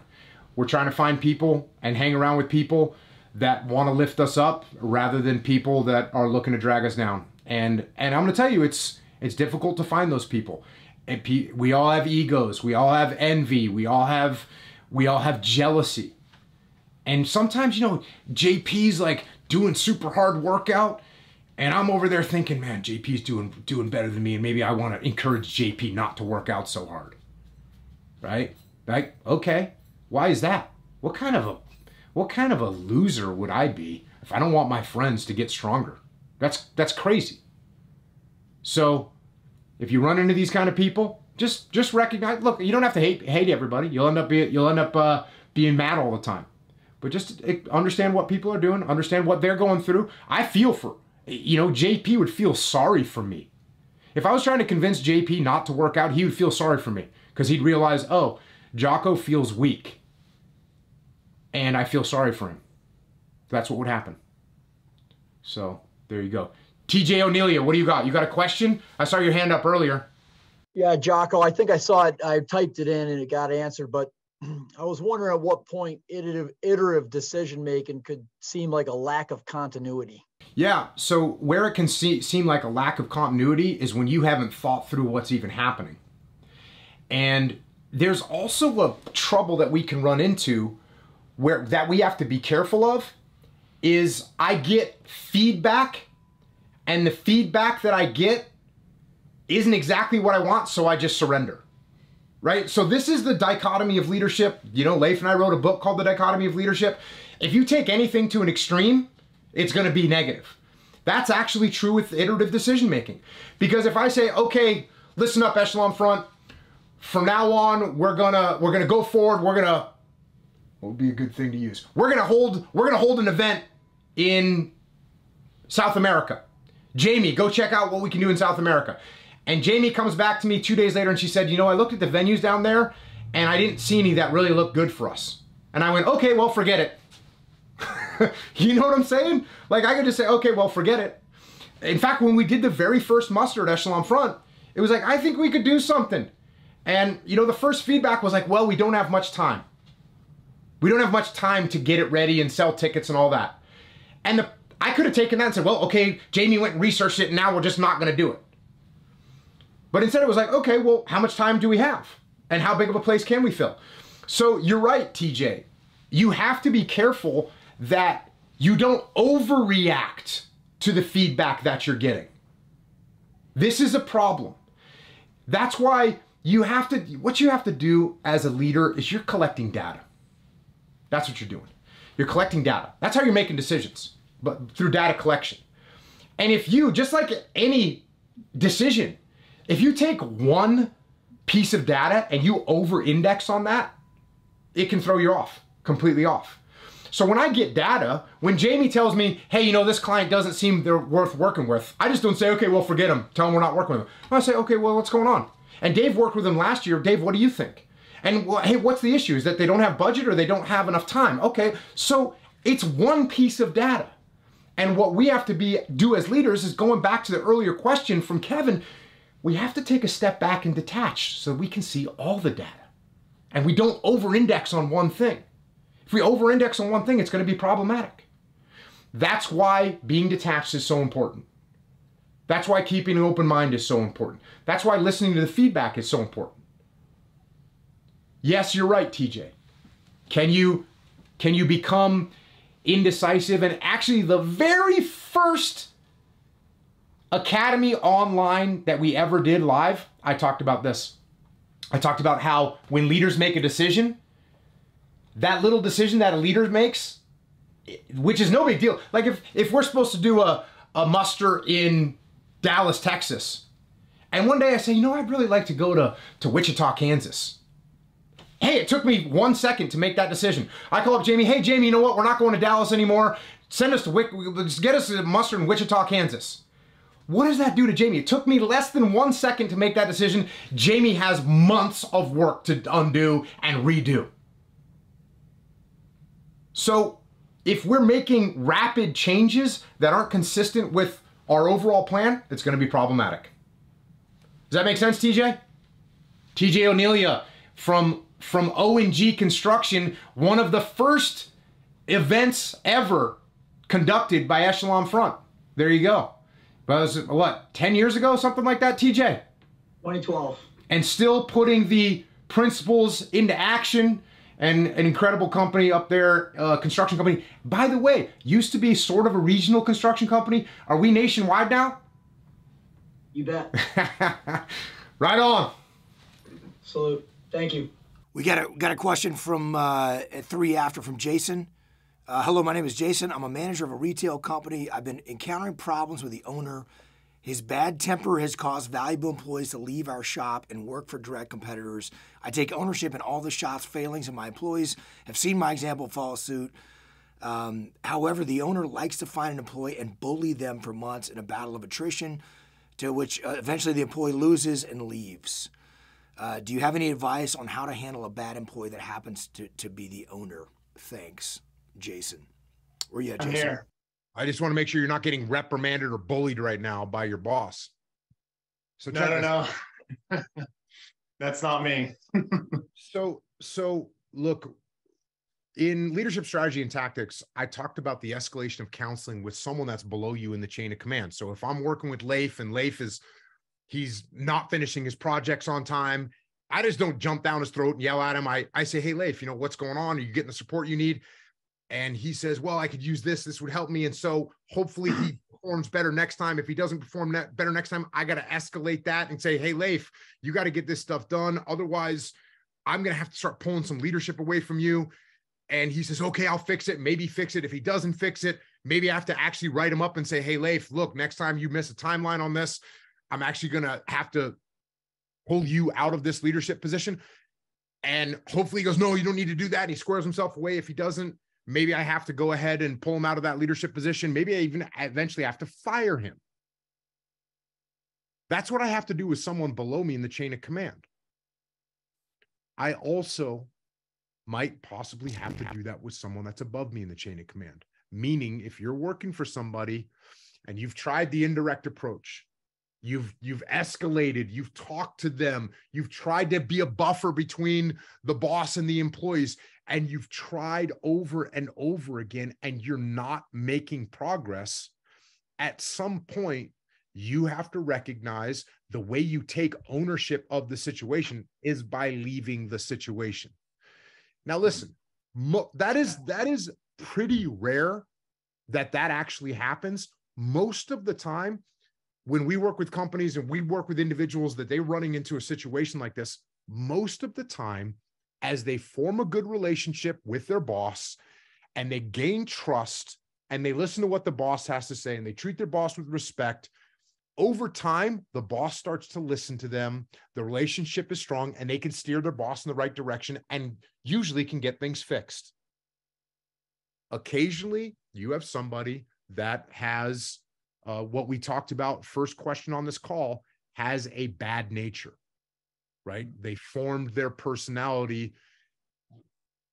S2: We're trying to find people and hang around with people that want to lift us up rather than people that are looking to drag us down. And and I'm going to tell you it's it's difficult to find those people. Pe- we all have egos, we all have envy, we all have we all have jealousy. And sometimes, you know, JP's like doing super hard workout and I'm over there thinking, man, JP's doing doing better than me and maybe I want to encourage JP not to work out so hard. Right? Like, okay. Why is that? What kind of a what kind of a loser would I be if I don't want my friends to get stronger? That's that's crazy. So, if you run into these kind of people, just just recognize. Look, you don't have to hate hate everybody. You'll end up be, you'll end up uh, being mad all the time. But just eh, understand what people are doing. Understand what they're going through. I feel for you know JP would feel sorry for me. If I was trying to convince JP not to work out, he would feel sorry for me because he'd realize, oh, Jocko feels weak, and I feel sorry for him. That's what would happen. So there you go. TJ O'Neillia, what do you got? You got a question? I saw your hand up earlier.
S10: Yeah, Jocko, I think I saw it. I typed it in and it got answered, but I was wondering at what point iterative, iterative decision making could seem like a lack of continuity.
S2: Yeah, so where it can see, seem like a lack of continuity is when you haven't thought through what's even happening. And there's also a trouble that we can run into where that we have to be careful of is I get feedback and the feedback that I get isn't exactly what I want, so I just surrender. Right? So this is the dichotomy of leadership. You know, Leif and I wrote a book called The Dichotomy of Leadership. If you take anything to an extreme, it's going to be negative. That's actually true with iterative decision making. Because if I say, "Okay, listen up echelon front, from now on we're going to we're to go forward, we're to what would be a good thing to use? We're to hold we're going to hold an event in South America. Jamie, go check out what we can do in South America. And Jamie comes back to me two days later and she said, You know, I looked at the venues down there and I didn't see any that really looked good for us. And I went, Okay, well, forget it. you know what I'm saying? Like, I could just say, Okay, well, forget it. In fact, when we did the very first muster at Echelon Front, it was like, I think we could do something. And, you know, the first feedback was like, Well, we don't have much time. We don't have much time to get it ready and sell tickets and all that. And the, I could have taken that and said, well, okay, Jamie went and researched it, and now we're just not going to do it. But instead, it was like, okay, well, how much time do we have? And how big of a place can we fill? So you're right, TJ. You have to be careful that you don't overreact to the feedback that you're getting. This is a problem. That's why you have to, what you have to do as a leader is you're collecting data. That's what you're doing. You're collecting data. That's how you're making decisions, but through data collection. And if you, just like any decision, if you take one piece of data and you over index on that, it can throw you off, completely off. So when I get data, when Jamie tells me, hey, you know, this client doesn't seem they're worth working with, I just don't say, okay, well, forget them. Tell them we're not working with them. I say, okay, well, what's going on? And Dave worked with them last year. Dave, what do you think? And well, hey, what's the issue? Is that they don't have budget or they don't have enough time? Okay, so it's one piece of data. And what we have to be do as leaders is going back to the earlier question from Kevin, we have to take a step back and detach so we can see all the data. And we don't over-index on one thing. If we over-index on one thing, it's going to be problematic. That's why being detached is so important. That's why keeping an open mind is so important. That's why listening to the feedback is so important. Yes, you're right, TJ. Can you can you become indecisive and actually the very first academy online that we ever did live, I talked about this. I talked about how when leaders make a decision, that little decision that a leader makes, which is no big deal. Like if if we're supposed to do a a muster in Dallas, Texas, and one day I say, you know, I'd really like to go to to Wichita, Kansas. Hey, it took me one second to make that decision. I call up Jamie. Hey, Jamie, you know what? We're not going to Dallas anymore. Send us to Wick. Just get us a muster in Wichita, Kansas.
S11: What does that do to Jamie? It took me less than one second to make that decision. Jamie has months of work to undo and redo. So, if we're making rapid changes that aren't consistent with our overall plan, it's going to be problematic. Does that make sense, TJ? TJ O'Neil from from O&G Construction, one of the first events ever conducted by Echelon Front. There you go. But was what, 10 years ago, something like that, TJ?
S10: 2012.
S11: And still putting the principles into action and an incredible company up there, uh, construction company. By the way, used to be sort of a regional construction company. Are we nationwide now?
S10: You bet.
S11: right on.
S10: Salute. Thank you.
S1: We got a got a question from uh, three after from Jason. Uh, hello, my name is Jason. I'm a manager of a retail company. I've been encountering problems with the owner. His bad temper has caused valuable employees to leave our shop and work for direct competitors. I take ownership in all the shop's failings, and my employees have seen my example follow suit. Um, however, the owner likes to find an employee and bully them for months in a battle of attrition, to which uh, eventually the employee loses and leaves. Uh, do you have any advice on how to handle a bad employee that happens to, to be the owner? Thanks. Jason. Where you at, Jason? I'm here.
S2: I just want to make sure you're not getting reprimanded or bullied right now by your boss.
S12: So no, no, no. That's not me.
S2: so, so look, in leadership strategy and tactics, I talked about the escalation of counseling with someone that's below you in the chain of command. So if I'm working with Leif and Leif is he's not finishing his projects on time, I just don't jump down his throat and yell at him. I I say, hey Leif, you know what's going on? Are you getting the support you need? And he says, "Well, I could use this. This would help me." And so hopefully he performs better next time. If he doesn't perform ne- better next time, I got to escalate that and say, "Hey, Leif, you got to get this stuff done. Otherwise, I'm going to have to start pulling some leadership away from you." And he says, "Okay, I'll fix it. Maybe fix it. If he doesn't fix it, maybe I have to actually write him up and say, "Hey, Leif, look, next time you miss a timeline on this, I'm actually going to have to pull you out of this leadership position." And hopefully he goes, No, you don't need to do that. And he squares himself away. If he doesn't, Maybe I have to go ahead and pull him out of that leadership position. Maybe I even eventually have to fire him. That's what I have to do with someone below me in the chain of command. I also might possibly have to do that with someone that's above me in the chain of command. Meaning, if you're working for somebody and you've tried the indirect approach, you've you've escalated, you've talked to them, you've tried to be a buffer between the boss and the employees, and you've tried over and over again and you're not making progress, at some point, you have to recognize the way you take ownership of the situation is by leaving the situation. Now, listen, mo- that is that is pretty rare that that actually happens. Most of the time, when we work with companies and we work with individuals that they're running into a situation like this, most of the time as they form a good relationship with their boss and they gain trust and they listen to what the boss has to say and they treat their boss with respect over time the boss starts to listen to them the relationship is strong and they can steer their boss in the right direction and usually can get things fixed. Occasionally you have somebody that has uh, what we talked about first question on this call has a bad nature right? They formed their personality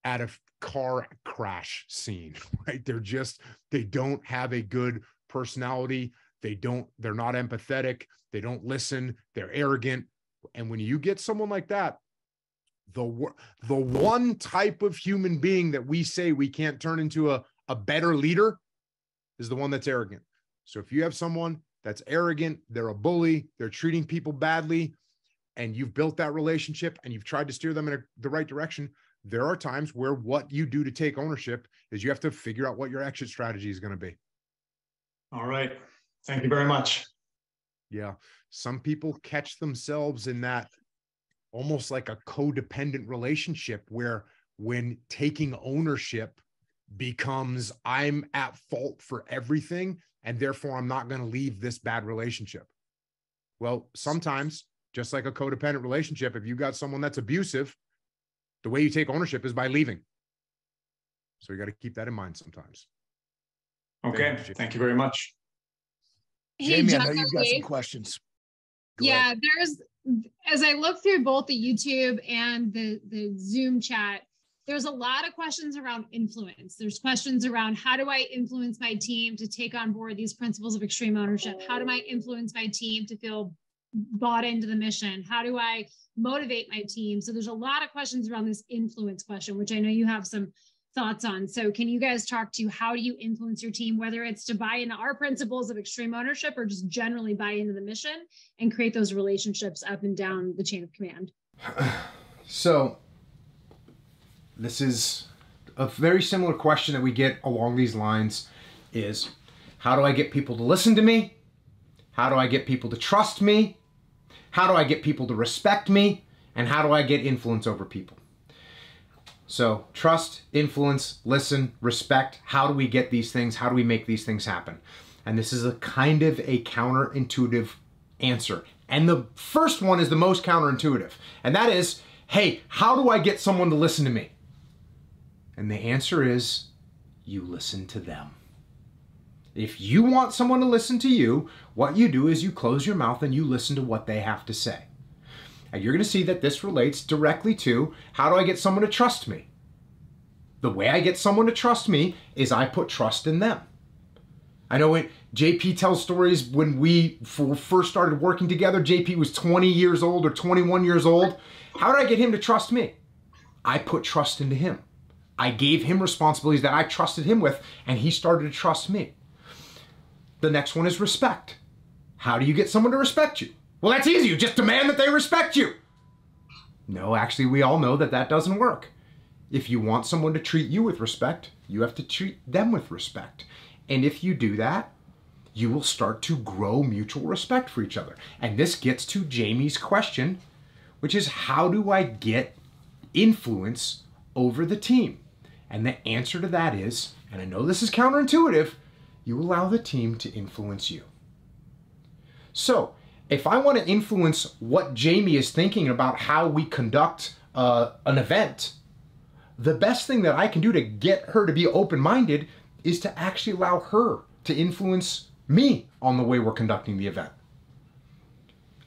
S2: at a car crash scene, right? They're just, they don't have a good personality. They don't, they're not empathetic. They don't listen. They're arrogant. And when you get someone like that, the, the one type of human being that we say we can't turn into a, a better leader is the one that's arrogant. So if you have someone that's arrogant, they're a bully, they're treating people badly, and you've built that relationship and you've tried to steer them in a, the right direction, there are times where what you do to take ownership is you have to figure out what your exit strategy is going to be.
S12: All right. Thank you very much.
S2: Yeah. Some people catch themselves in that almost like a codependent relationship where when taking ownership becomes I'm at fault for everything and therefore I'm not going to leave this bad relationship. Well, sometimes just like a codependent relationship, if you got someone that's abusive, the way you take ownership is by leaving. So you got to keep that in mind sometimes.
S12: Okay. Thank you, Thank you very much.
S1: Hey, Jamie, John, I know you've got some questions.
S13: Go yeah, ahead. there's as I look through both the YouTube and the the Zoom chat, there's a lot of questions around influence. There's questions around how do I influence my team to take on board these principles of extreme ownership? How do I influence my team to feel bought into the mission? How do I motivate my team? So there's a lot of questions around this influence question, which I know you have some thoughts on. So can you guys talk to how do you influence your team, whether it's to buy into our principles of extreme ownership or just generally buy into the mission and create those relationships up and down the chain of command?
S2: So this is a very similar question that we get along these lines is how do I get people to listen to me? How do I get people to trust me? How do I get people to respect me? And how do I get influence over people? So, trust, influence, listen, respect. How do we get these things? How do we make these things happen? And this is a kind of a counterintuitive answer. And the first one is the most counterintuitive. And that is, hey, how do I get someone to listen to me? And the answer is you listen to them. If you want someone to listen to you, what you do is you close your mouth and you listen to what they have to say. And you're going to see that this relates directly to how do I get someone to trust me? The way I get someone to trust me is I put trust in them. I know when JP tells stories when we first started working together, JP was 20 years old or 21 years old. How did I get him to trust me? I put trust into him. I gave him responsibilities that I trusted him with, and he started to trust me. The next one is respect. How do you get someone to respect you? Well, that's easy. You just demand that they respect you. No, actually, we all know that that doesn't work. If you want someone to treat you with respect, you have to treat them with respect. And if you do that, you will start to grow mutual respect for each other. And this gets to Jamie's question, which is how do I get influence over the team? And the answer to that is, and I know this is counterintuitive, you allow the team to influence you. So, if I want to influence what Jamie is thinking about how we conduct uh, an event, the best thing that I can do to get her to be open minded is to actually allow her to influence me on the way we're conducting the event.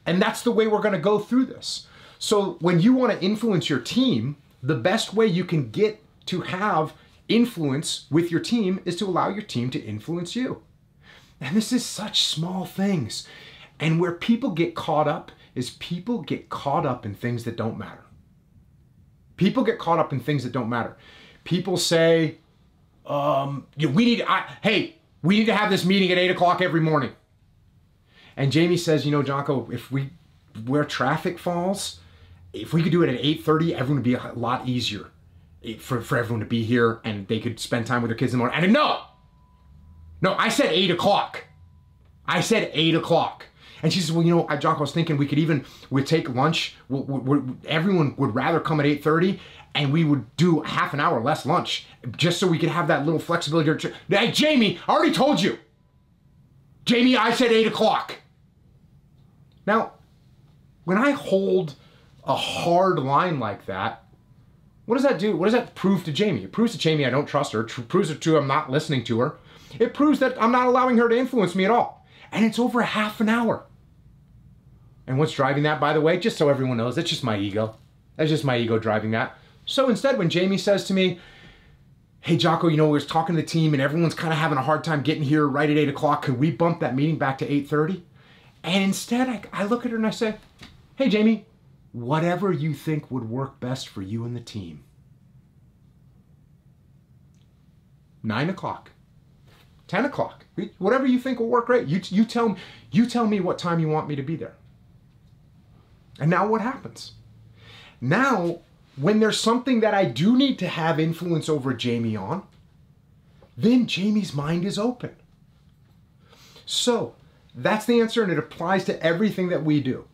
S2: And that's the way we're going to go through this. So, when you want to influence your team, the best way you can get to have influence with your team is to allow your team to influence you. And this is such small things. And where people get caught up is people get caught up in things that don't matter. People get caught up in things that don't matter. People say, um, we need, I, hey, we need to have this meeting at eight o'clock every morning. And Jamie says, you know, Jocko, if we, where traffic falls, if we could do it at 8.30, everyone would be a lot easier for, for everyone to be here and they could spend time with their kids in the morning. And no, no, I said eight o'clock. I said eight o'clock. And she says, well, you know, I, Jocko was thinking we could even, we'd take lunch. we we everyone would rather come at 8.30 and we would do half an hour less lunch just so we could have that little flexibility. Hey, Jamie, I already told you. Jamie, I said eight o'clock. Now, when I hold a hard line like that, what does that do? What does that prove to Jamie? It proves to Jamie I don't trust her. It proves it to I'm not listening to her. It proves that I'm not allowing her to influence me at all. And it's over a half an hour. And what's driving that, by the way, just so everyone knows, that's just my ego. That's just my ego driving that. So instead, when Jamie says to me, hey, Jocko, you know, we are talking to the team and everyone's kind of having a hard time getting here right at 8 o'clock. Could we bump that meeting back to 8.30? And instead, I, I look at her and I say, hey, Jamie, whatever you think would work best for you and the team. Nine o'clock, 10 o'clock, whatever you think will work great. You, you, tell, you tell me what time you want me to be there. And now what happens? Now, when there's something that I do need to have influence over Jamie on, then Jamie's mind is open. So, that's the answer, and it applies to everything that we do.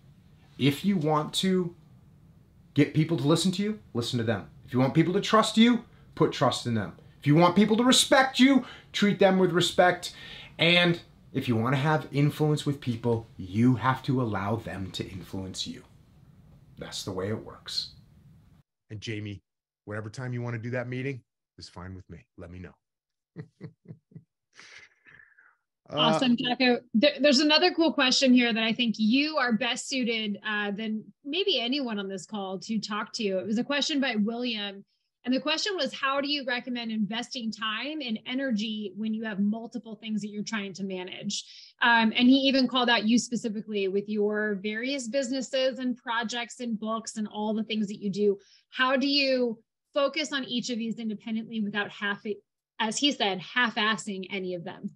S2: If you want to get people to listen to you, listen to them. If you want people to trust you, put trust in them. If you want people to respect you, treat them with respect. And if you want to have influence with people, you have to allow them to influence you. That's the way it works.
S6: And Jamie, whatever time you want to do that meeting is fine with me. Let me know.
S13: Awesome, Jocko. There, there's another cool question here that I think you are best suited uh, than maybe anyone on this call to talk to. It was a question by William. And the question was, how do you recommend investing time and energy when you have multiple things that you're trying to manage? Um, and he even called out you specifically with your various businesses and projects and books and all the things that you do. How do you focus on each of these independently without half, as he said, half-assing any of them?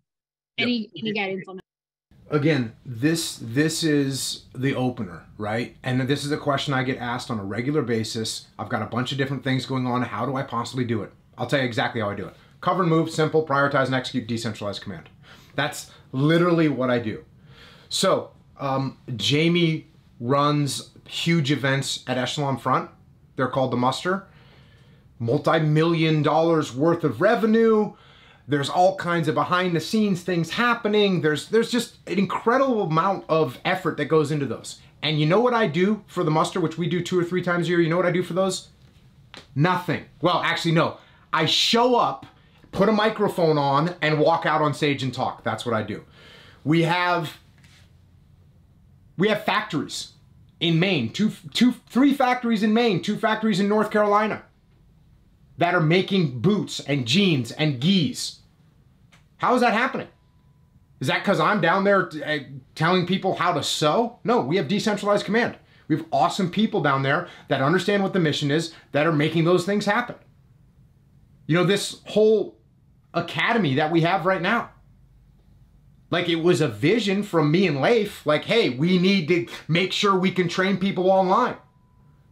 S13: Any any guidance on that?
S2: again this this is the opener right? And this is a question i get asked on a regular basis. I've got a bunch of different things going on. How do i possibly do it? I'll tell you exactly how i do it. Cover and move simple prioritize and execute decentralized command. That's literally what i do. So um, jamie runs huge events at echelon front. They're called the muster. Multi-million dollars worth of revenue there's all kinds of behind the scenes things happening. There's there's just an incredible amount of effort that goes into those. And you know what I do for the muster, which we do two or three times a year? You know what I do for those? Nothing. Well, actually, no. I show up, put a microphone on, and walk out on stage and talk. That's what I do. We have we have factories in Maine, two, two, three factories in Maine, two factories in North Carolina that are making boots and jeans and gis. How is that happening? Is that because I'm down there uh, telling people how to sew? No, we have decentralized command. We have awesome people down there that understand what the mission is, that are making those things happen. You know, this whole academy that we have right now. Like it was a vision from me and Leif, like, hey, we need to make sure we can train people online.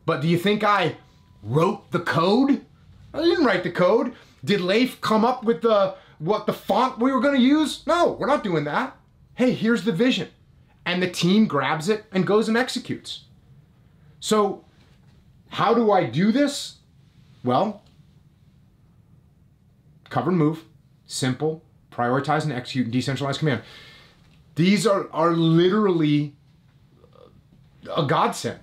S2: But do you think I wrote the code? I didn't write the code. Did Leif come up with the what the font we were going to use? No, we're not doing that. Hey, here's the vision. And the team grabs it and goes and executes. So, how do I do this? Well, cover and move, simple, prioritize and execute, and decentralized command. These are, are literally a godsend,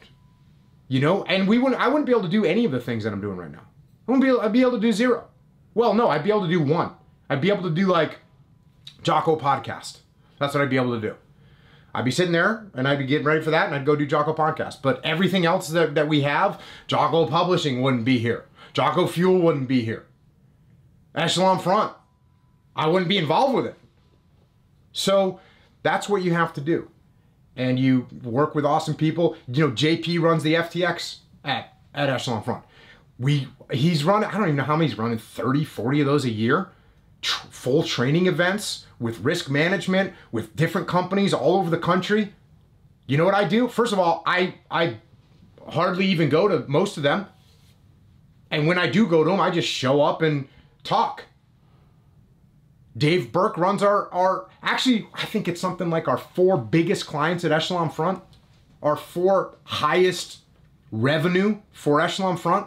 S2: you know, and we wouldn't, I wouldn't be able to do any of the things that I'm doing right now. I wouldn't be I'd be able to do zero. Well, no, I'd be able to do one. I'd be able to do like Jocko podcast. That's what I'd be able to do. I'd be sitting there and I'd be getting ready for that and I'd go do Jocko podcast. But everything else that, that we have, Jocko Publishing wouldn't be here. Jocko Fuel wouldn't be here. Echelon Front, I wouldn't be involved with it. So that's what you have to do. And you work with awesome people. You know, JP runs the FTX at, at Echelon Front we he's running i don't even know how many he's running 30 40 of those a year? Tr- full training events with risk management with different companies all over the country. You know what i do? First of all i i hardly even go to most of them. And when i do go to them i just show up and talk. Dave Berke runs our our actually i think it's something like our four biggest clients at echelon front our four highest revenue for echelon front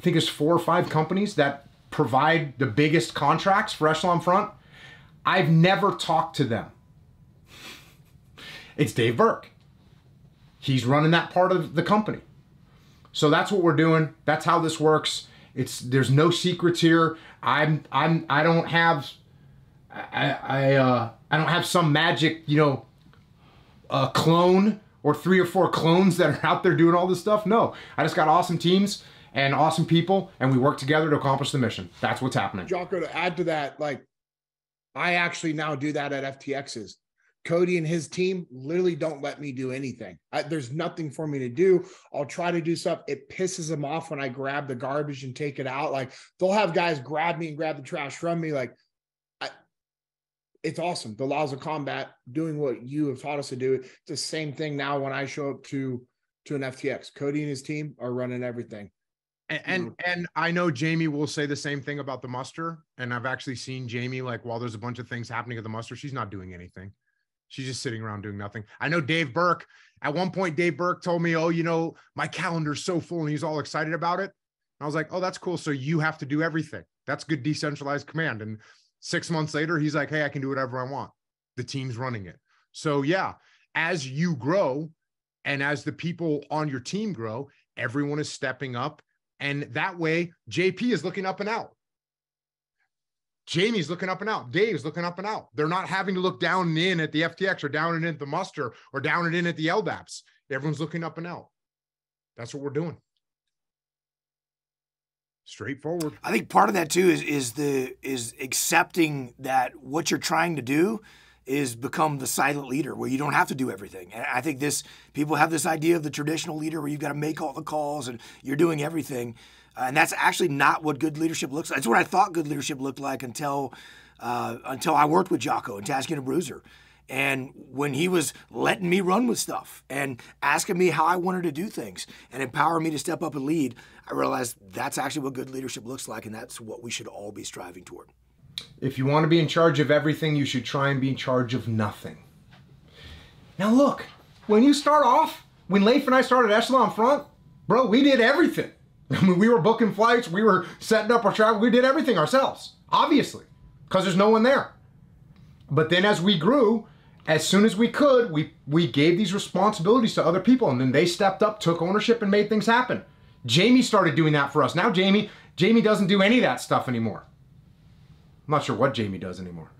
S2: I think there's four or five companies that provide the biggest contracts for Echelon Front. I've never talked to them. It's Dave Berke. He's running that part of the company. So that's what we're doing. That's how this works. It's there's no secrets here. I'm I'm I don't have I I uh I don't have some magic, you know, uh, clone or three or four clones that are out there doing all this stuff. No, I just got awesome teams and awesome people, and we work together to accomplish the mission. That's what's happening.
S4: Jocko, to add to that, like I actually now do that at FTXs. Codey and his team literally don't let me do anything. I, there's nothing for me to do. I'll try to do stuff. It pisses them off when I grab the garbage and take it out. Like they'll have guys grab me and grab the trash from me. Like I, it's awesome. The laws of combat doing what you have taught us to do. It's the same thing now when I show up to to an FTX. Codey and his team are running everything.
S6: And, mm-hmm. and and I know Jamie will say the same thing about the muster. And I've actually seen Jamie like while there's a bunch of things happening at the muster, she's not doing anything. She's just sitting around doing nothing. I know Dave Berke. At one point, Dave Berke told me, "Oh, you know, my calendar's so full," and he's all excited about it. And I was like, "Oh, that's cool. So you have to do everything. That's good decentralized command." And six months later, he's like, "Hey, I can do whatever I want. The team's running it." So yeah, as you grow, and as the people on your team grow, everyone is stepping up and that way, JP is looking up and out. Jamie's looking up and out. Dave's looking up and out. They're not having to look down and in at the FTX or down and in at the muster or down and in at the LDAPs. Everyone's looking up and out. That's what we're doing. Straightforward.
S1: I think part of that too is is the is accepting that what you're trying to do is become the silent leader where you don't have to do everything. And I think this people have this idea of the traditional leader where you've got to make all the calls and you're doing everything. Uh, and that's actually not what good leadership looks like. That's what I thought good leadership looked like until uh, until I worked with Jocko and Task Unit Bruiser. And when he was letting me run with stuff and asking me how I wanted to do things and empowering me to step up and lead, I realized that's actually what good leadership looks like, and that's what we should all be striving toward.
S2: If you want to be in charge of everything, you should try and be in charge of nothing. Now, look, when you start off, when Leif and I started Echelon Front, bro, we did everything. I mean, we were booking flights, we were setting up our travel, we did everything ourselves, obviously, because there's no one there. But then as we grew, as soon as we could, we, we gave these responsibilities to other people, and then they stepped up, took ownership, and made things happen. Jamie started doing that for us. Now Jamie, Jamie doesn't do any of that stuff anymore. I'm not sure what Jamie does anymore.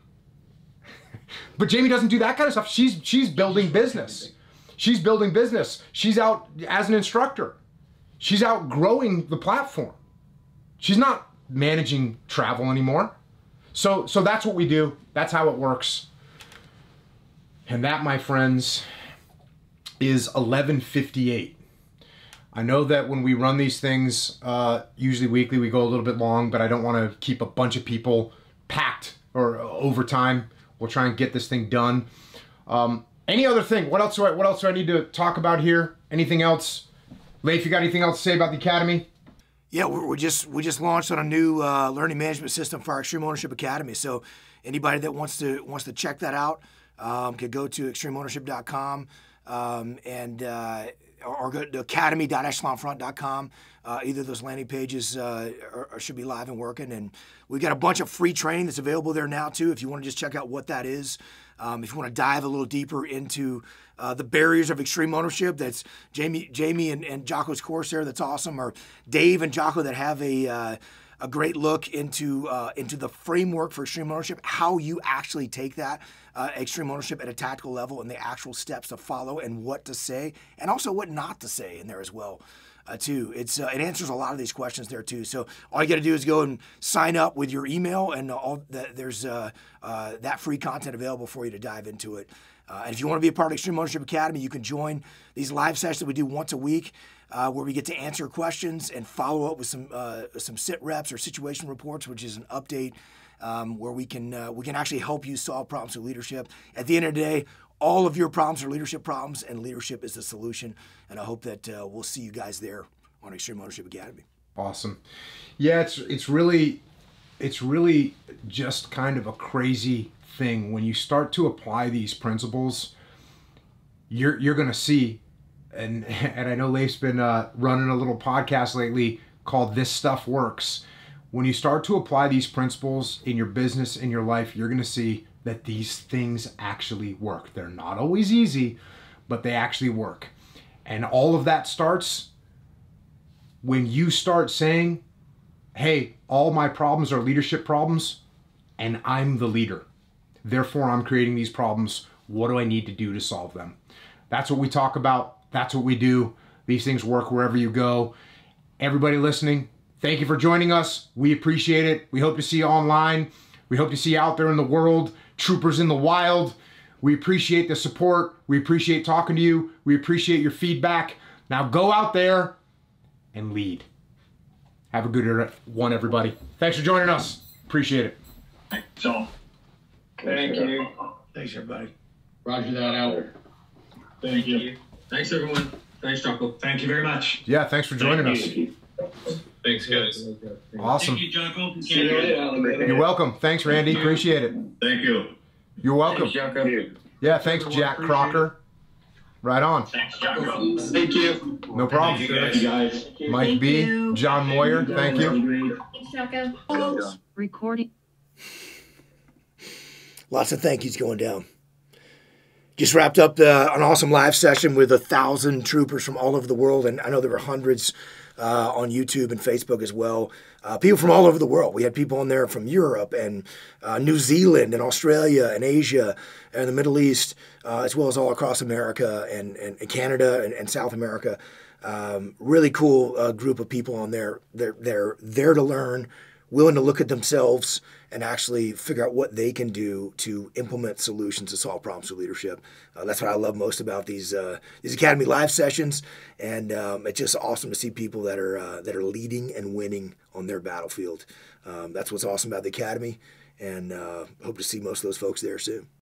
S2: but Jamie doesn't do that kind of stuff. She's she's building business. She's building business. She's out as an instructor. She's out growing the platform. She's not managing travel anymore. So so that's what we do. That's how it works. And that, my friends, is 1158. I know that when we run these things, uh, usually weekly, we go a little bit long, but I don't want to keep a bunch of people packed or overtime. We'll try and get this thing done. Um, any other thing? What else? Do I, what else do I need to talk about here? Anything else? Leif, you got anything else to say about the academy?
S1: Yeah, we just we just launched on a new uh, learning management system for our Extreme Ownership Academy. So anybody that wants to wants to check that out um, could go to extremeownership.com um, and uh, or go to academy.echelonfront.com. Uh, either of those landing pages uh, are, should be live and working. And we've got a bunch of free training that's available there now, too, if you want to just check out what that is. Um, if you want to dive a little deeper into uh, the barriers of extreme ownership, that's Jamie, Jamie and, and Jocko's course there. That's awesome. Or Dave and Jocko that have a uh, a great look into uh, into the framework for extreme ownership, how you actually take that uh, extreme ownership at a tactical level, and the actual steps to follow, and what to say, and also what not to say in there as well. Uh, too, it's uh, it answers a lot of these questions there too. So all you got to do is go and sign up with your email, and all the, there's uh, uh, that free content available for you to dive into it. Uh, and if you want to be a part of Extreme Ownership Academy, you can join these live sessions that we do once a week, uh, where we get to answer questions and follow up with some uh, some sit reps or situation reports, which is an update um, where we can uh, we can actually help you solve problems with leadership. At the end of the day, all of your problems are leadership problems, and leadership is the solution. And I hope that uh, we'll see you guys there on Extreme Ownership Academy.
S2: Awesome. Yeah, it's it's really it's really just kind of a crazy thing when you start to apply these principles you're you're going to see and and I know Leif's been uh, running a little podcast lately called This Stuff Works. When you start to apply these principles in your business in your life, you're going to see that these things actually work. They're not always easy, but they actually work. And all of that starts when you start saying, "Hey, all my problems are leadership problems and I'm the leader." Therefore, I'm creating these problems. What do I need to do to solve them? That's what we talk about. That's what we do. These things work wherever you go. Everybody listening, thank you for joining us. We appreciate it. We hope to see you online. We hope to see you out there in the world, troopers in the wild. We appreciate the support. We appreciate talking to you. We appreciate your feedback. Now go out there and lead. Have a good one, everybody. Thanks for joining us. Appreciate it.
S9: Thanks all.
S12: Thank you.
S1: Thanks, everybody.
S9: Roger that out. Thank you. Thanks, everyone. Thanks, Jocko.
S12: Thank you very much.
S2: Yeah, thanks for joining us.
S9: Thanks, guys.
S2: Awesome.
S9: Thank you, Jocko.
S2: You're welcome. Thanks, Randy. Appreciate it.
S9: Thank you.
S2: You're welcome.
S9: Thanks, Jocko.
S2: Yeah, thanks, Jack Crocker. Right on.
S9: Thanks, Jocko. Thank you.
S2: No problem.
S9: Thank you, guys.
S2: Mike
S14: Thank
S2: B,
S14: you.
S2: John Moyer, thank you.
S14: Thanks, Jocko. Recording.
S1: Lots of thank yous going down. Just wrapped up the, an awesome live session with a thousand troopers from all over the world, and I know there were hundreds uh, on YouTube and Facebook as well. Uh, people from all over the world. We had people on there from Europe and uh, New Zealand and Australia and Asia and the Middle East, uh, as well as all across America and, and, and Canada and, and, South America. Um, really cool uh, group of people on there. They're, they're there to learn, willing to look at themselves and actually figure out what they can do to implement solutions to solve problems through leadership. Uh, that's what I love most about these uh, these Academy Live sessions, and um, it's just awesome to see people that are uh, that are leading and winning on their battlefield. Um, that's what's awesome about the Academy, and uh, hope to see most of those folks there soon.